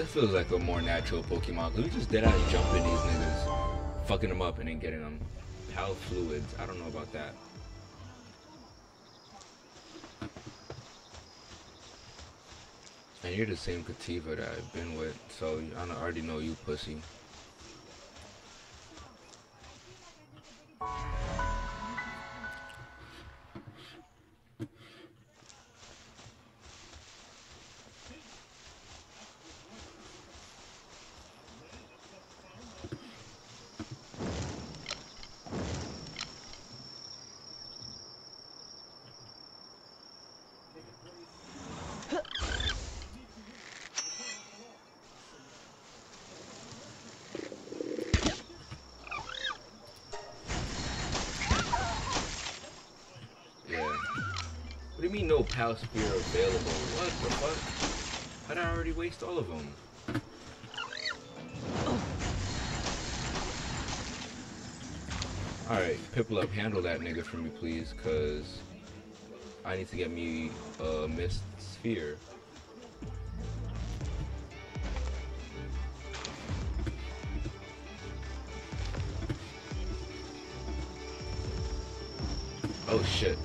This feels like a more natural Pokemon. Cause we just dead out jumping these niggas, fucking them up and then getting them. Pal fluids. I don't know about that. And you're the same Cattiva that I've been with, so I already know you, pussy. Pal Sphere available? What the fuck? How'd I already waste all of them? Alright, Piplup, handle that nigga for me, please, cause I need to get me a Mist Sphere. Oh shit.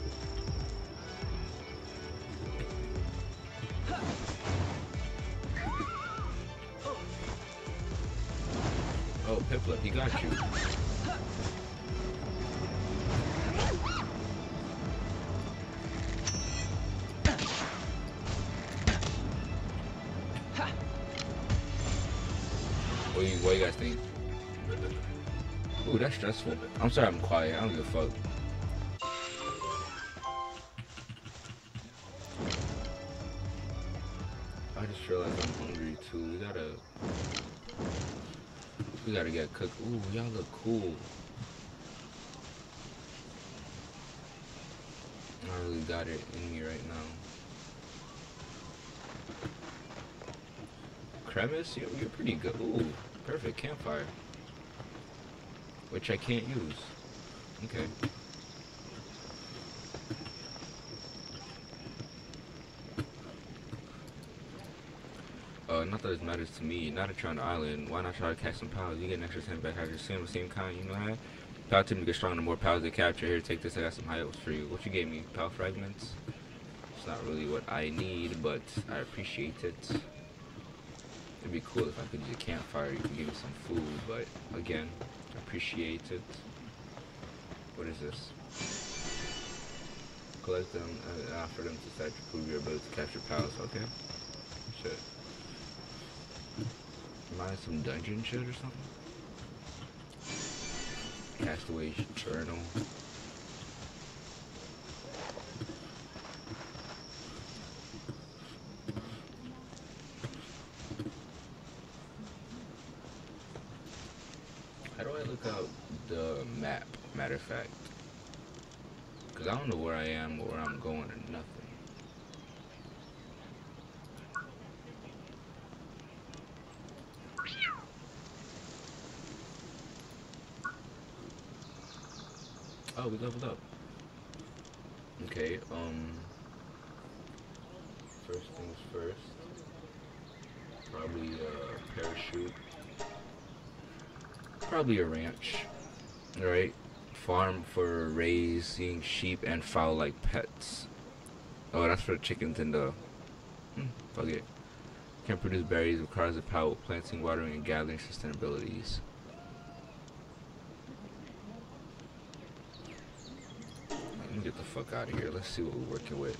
I'm sorry I'm quiet. I don't give a fuck. I just realized I'm hungry too. We gotta we gotta get cooked. Ooh, y'all look cool. I really got it in me right now. You're, you're pretty good. Ooh, perfect campfire. Which I can't use. Okay. Uh, not that it matters to me. Not a Tron Island. Why not try to catch some powers? You get an extra 10 back after same same kind, you know that? Power tip to get stronger the more powers they capture. Here, take this. I got some high for you. What you gave me? Power fragments? It's not really what I need, but I appreciate it. It'd be cool if I could use a campfire. You could give me some food, but again, appreciate it. What is this? Collect them and offer them to set to prove your ability to capture powers. Okay. Shit. Remind some dungeon shit or something? Castaway journal. How do I look out the map, matter of fact? Because I don't know where I am or where I'm going or nothing. Oh, we leveled up. Okay, um... First things first. Probably a parachute. Probably a ranch. Alright. Farm for raising sheep and fowl like pets. Oh, that's for the chickens and the... Hmm, fuck it. Can produce berries, requires a power planting, watering, and gathering sustainabilities. Let me get the fuck out of here. Let's see what we're working with.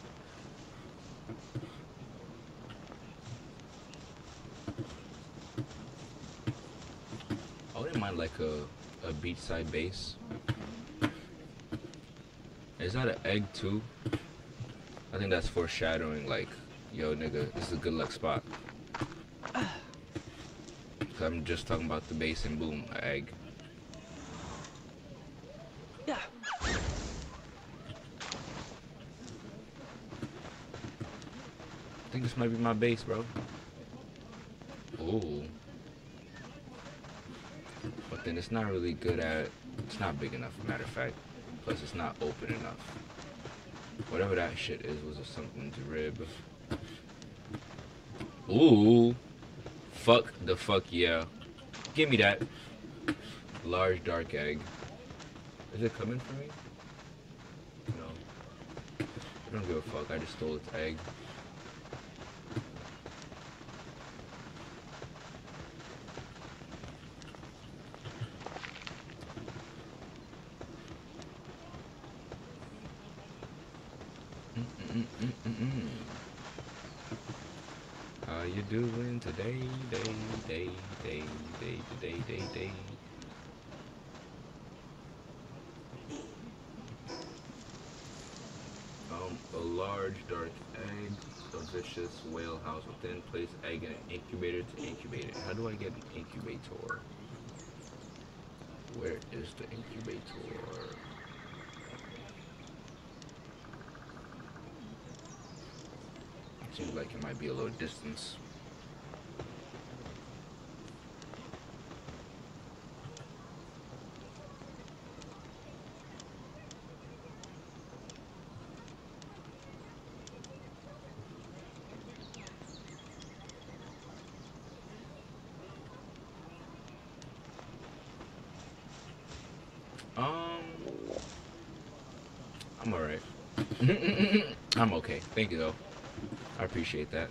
I wouldn't mind like a, a beachside base. Is that an egg too? I think that's foreshadowing like, yo nigga, this is a good luck spot. Uh. i I'm just talking about the base and boom, an egg. Yeah. I think this might be my base, bro. Ooh. But then it's not really good at, it's not big enough, matter of fact. Plus it's not open enough. Whatever that shit is, was something to rib. Ooh. fuck the fuck yeah. Give me that. Large dark egg. Is it coming for me? No. I don't give a fuck. I just stole its egg. How you doing today, day, day, day, day, day, day, day? Um, a large dark egg, a vicious whale house within, place egg in an incubator to incubate it. How do I get an incubator? Where is the incubator? Seems like it might be a little distance. Um, I'm alright. I'm okay. Thank you though. Appreciate that.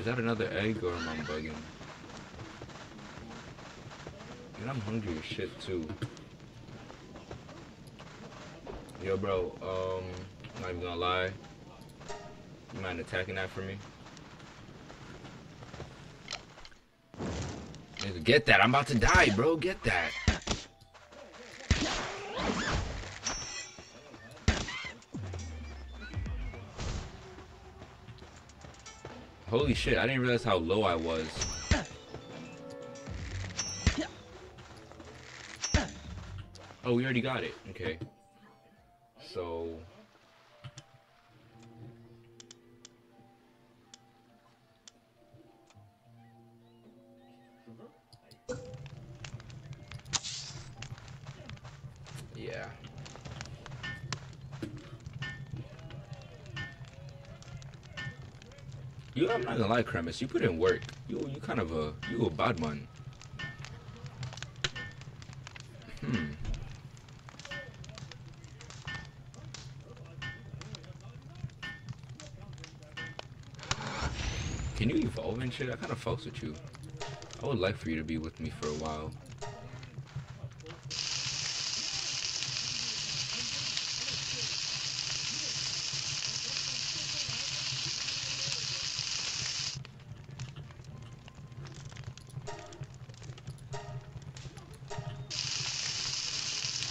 Is that another egg or am I bugging? And I'm hungry as shit too. Yo, bro, um, not even gonna lie. You mind attacking that for me? Get that. I'm about to die, bro. Get that. Holy shit, I didn't realize how low I was. Oh, we already got it. Okay. Gonna lie, Cremis. You put in work. You, you kind of a, you a bad man. Hmm. Can you evolve and shit? I kind of fucks with you. I would like for you to be with me for a while.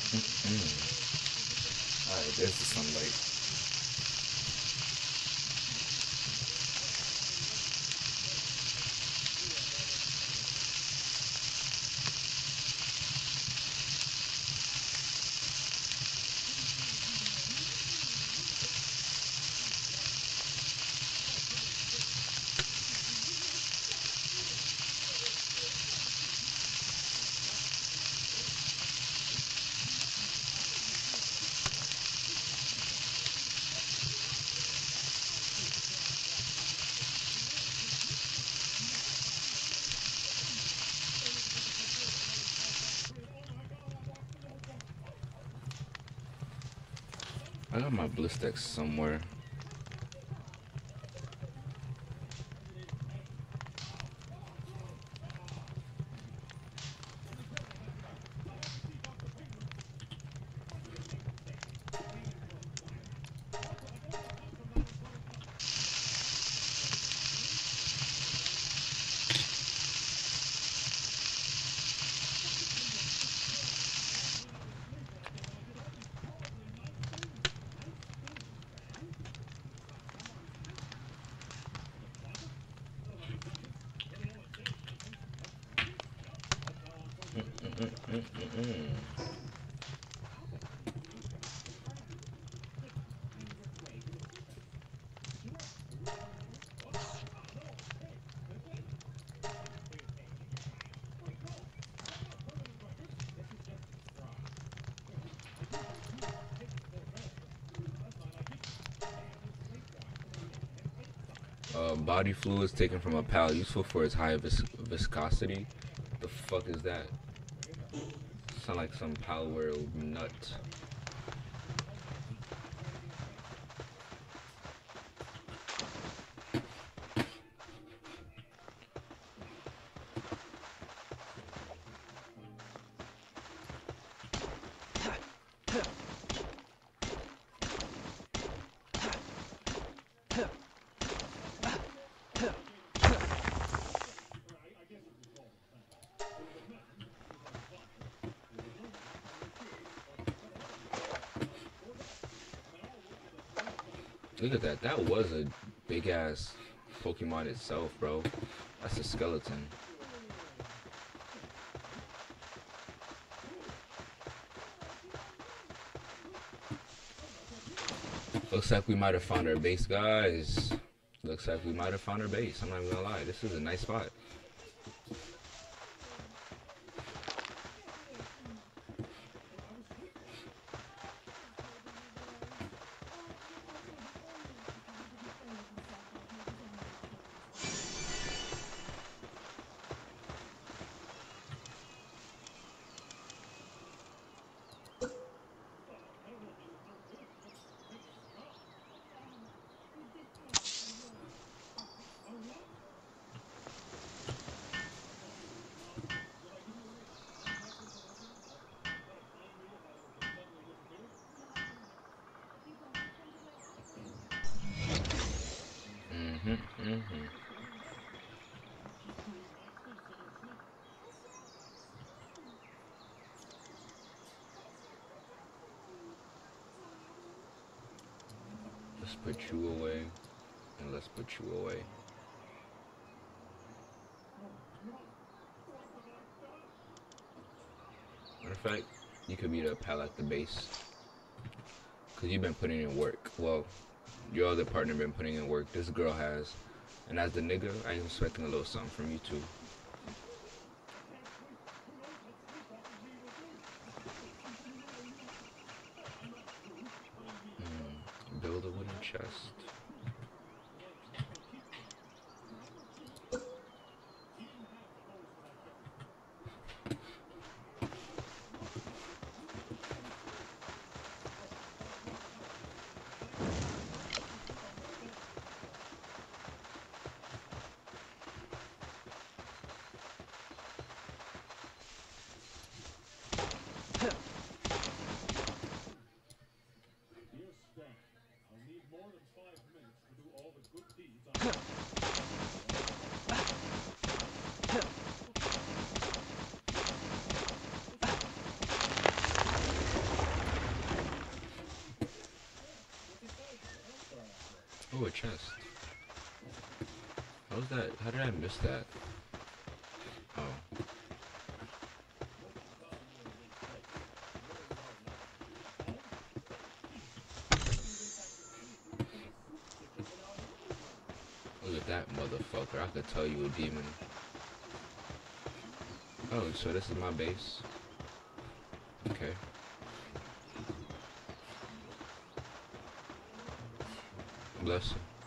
Mm. Alright, there's the sunlight. Blistex somewhere. Mm-mm. Uh, body fluids taken from a pal useful for its high vis- viscosity. The fuck is that? Sound like some power nut. That was a big ass Pokemon itself, bro. That's a skeleton. Looks like we might have found our base, guys. Looks like we might have found our base. I'm not even gonna lie. This is a nice spot. Mm-hmm, mm-hmm. Let's put you away, and let's put you away. Matter of fact, you could meet up pal at the base. Cause you've been putting in work. Well, your other partner been putting in work. This girl has. And as the nigga, I am expecting a little something from you too. Hmm, Build a wooden chest. Dear Stan, I'll need more than five minutes to do all the good deeds I Oh, a chest. How was that? Miss that? Oh. Look at that motherfucker. I could tell you a demon. Oh, so this is my base. Okay. Bless you.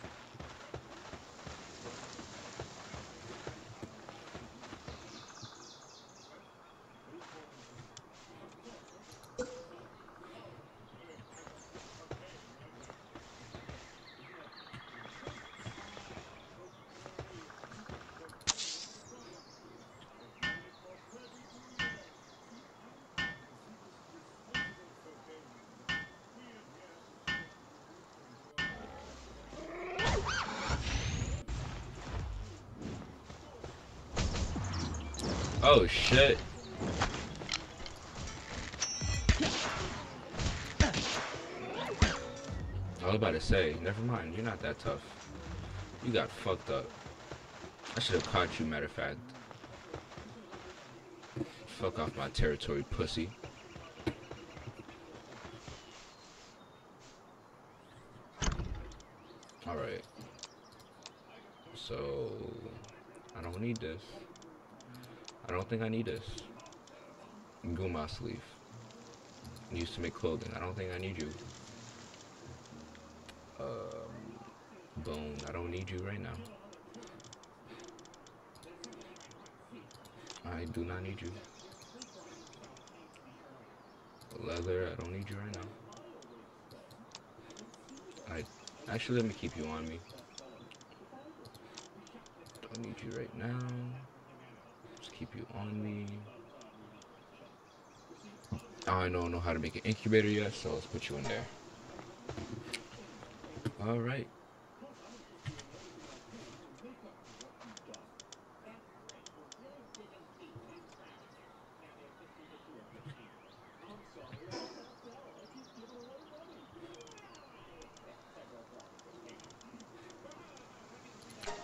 Oh shit. I was about to say, never mind, you're not that tough. You got fucked up. I should have caught you, matter of fact. Fuck off my territory, pussy. Alright. So, I don't need this. I think I need this. Guma sleeve. Used to make clothing. I don't think I need you. Um, bone. I don't need you right now. I do not need you. Leather, I don't need you right now. I actually let me keep you on me. Don't need you right now. Keep you on me. I don't know how to make an incubator yet, so let's put you in there. All right.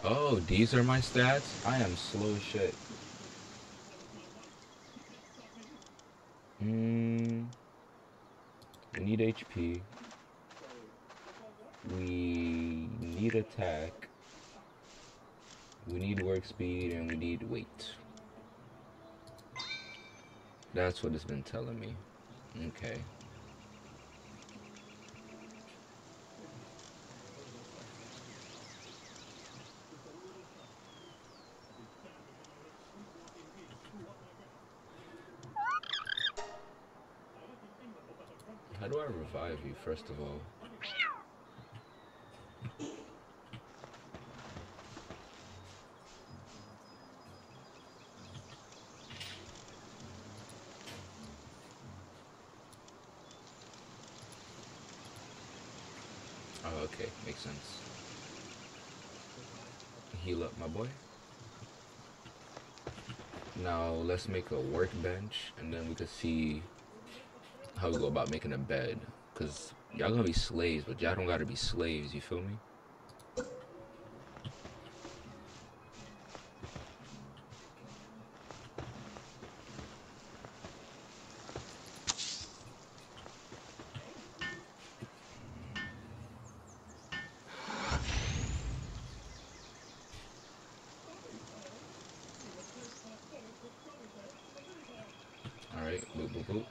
Oh, these are my stats? I am slow as shit. Hmm. We need HP. We need attack. We need work speed and we need weight. That's what it's been telling me. Okay. How do I revive you, first of all? Oh, okay, makes sense. Heal up, my boy. Now let's make a workbench, and then we can see how we go about making a bed. Cause y'all gonna be slaves, but y'all don't gotta be slaves. You feel me? All right, boop boop boop.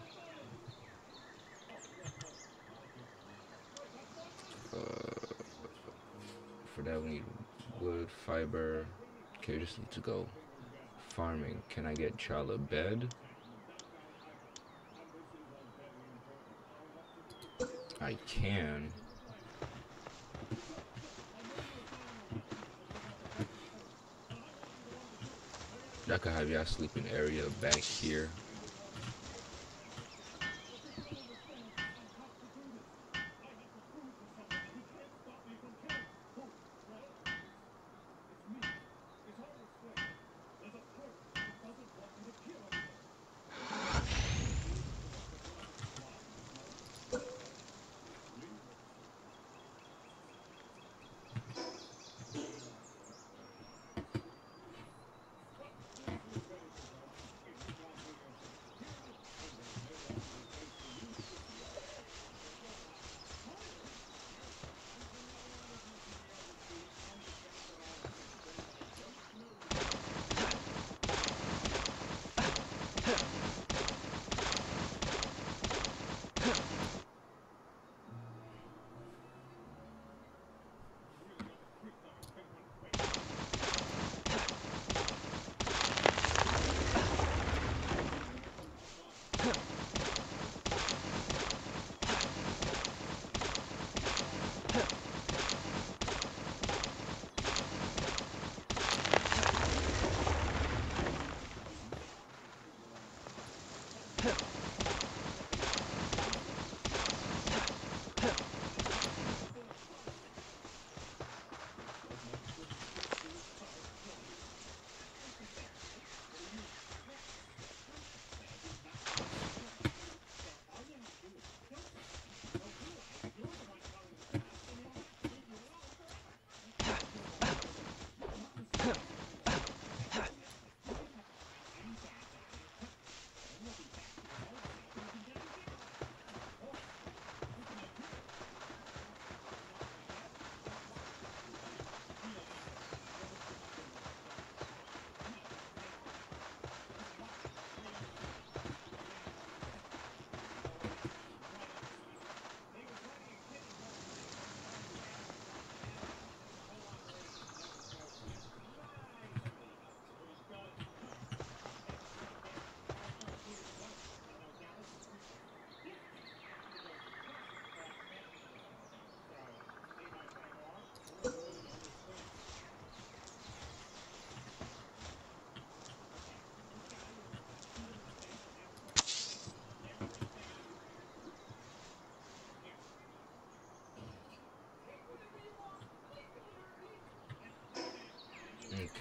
Uh, for that we need wood, fiber. Need to go farming. Can I get Chala bed? I can. I could have y'all sleeping area back here.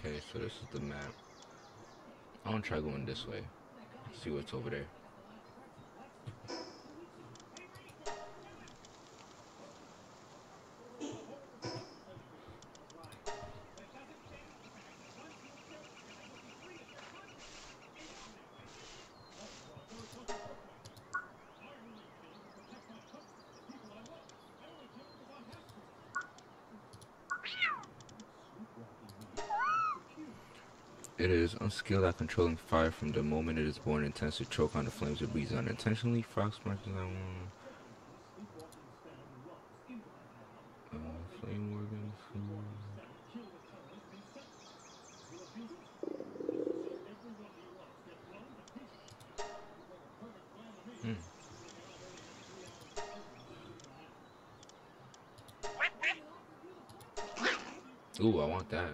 Okay, so this is the map. I want to try going this way. See what's over there. It is unskilled at controlling fire from the moment it is born. Intends to choke on the flames it breathes unintentionally. Foxparks that one. Uh, flame organs. Hmm. Ooh, I want that.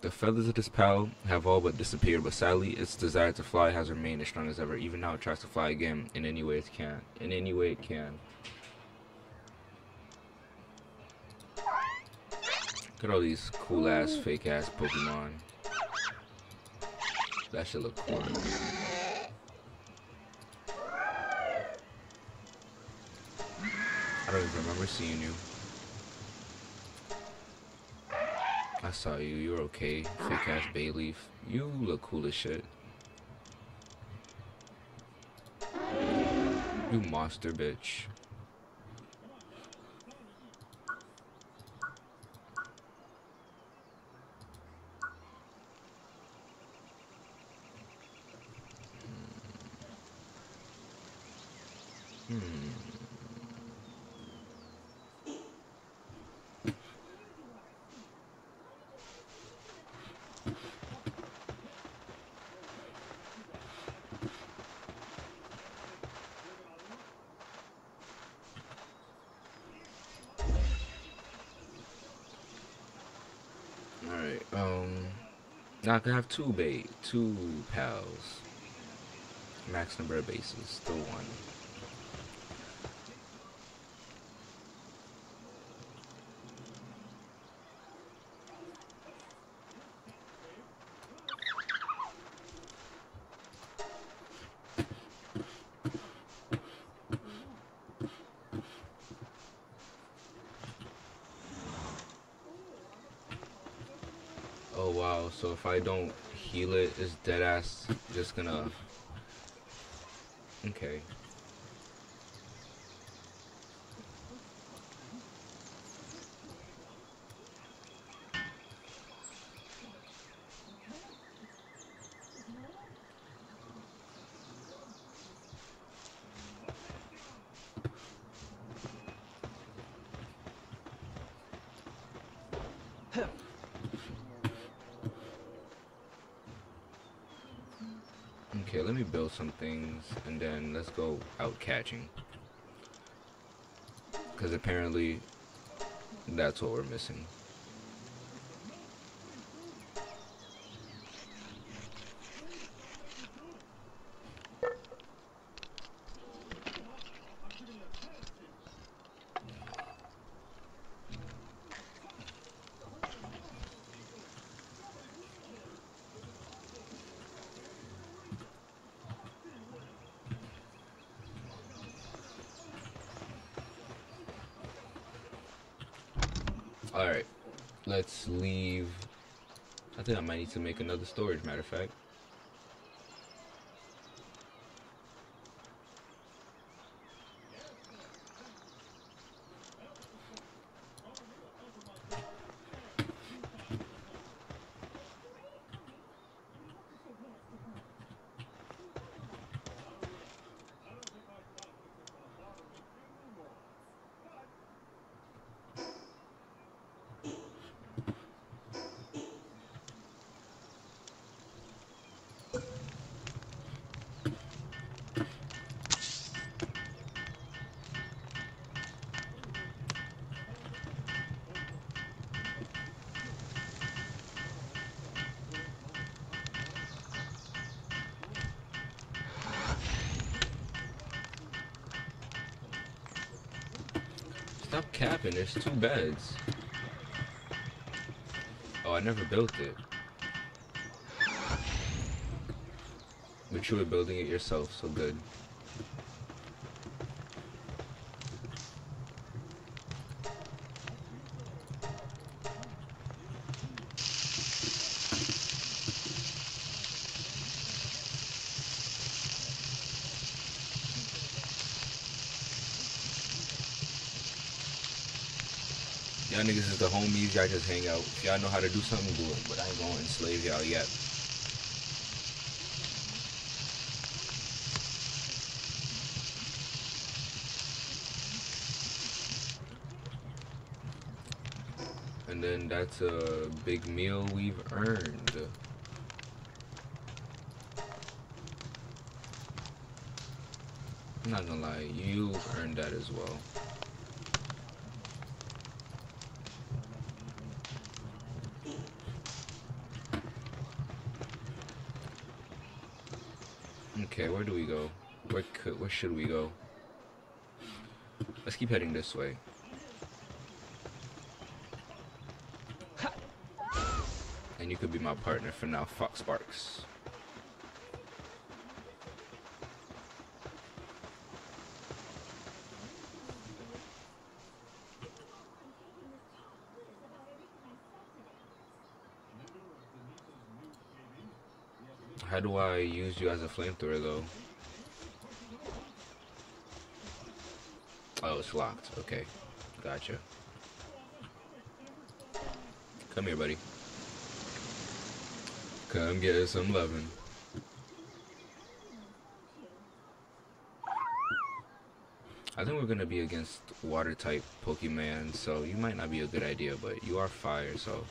The feathers of this pal have all but disappeared, but sadly, its desire to fly has remained as strong as ever. Even now, it tries to fly again in any way it can. In any way it can. Look at all these cool ass, fake ass Pokemon. That should look cool. I don't even remember seeing you. I saw you. You're okay. Fake ass bay leaf. You look cool as shit. You monster bitch. Hmm. Alright, um now I can have two bait, two pals. Max number of bases, still one. Oh wow, so if I don't heal it, dead just gonna. Okay, let me build things and then let's go out catching. Because apparently that's what we're missing. Alright, let's leave. I think I might need to make another storage, matter of fact. Stop capping, there's two beds. Oh, I never built it. But you were building it yourself, so good. Y'all niggas is the homies, y'all just hang out. If y'all know how to do something, do it. But I ain't gonna enslave y'all yet. And then that's a big meal we've earned. I'm not gonna lie, you earned that as well. Okay, where do we go? Where could, where should we go? Let's keep heading this way. And you could be my partner for now, Foxparks. How do I use you as a flamethrower though? Oh, it's locked. Okay. Gotcha. Come here, buddy. Come get some loving. I think we're gonna be against water type Pokemon, so you might not be a good idea, but you are fire, so.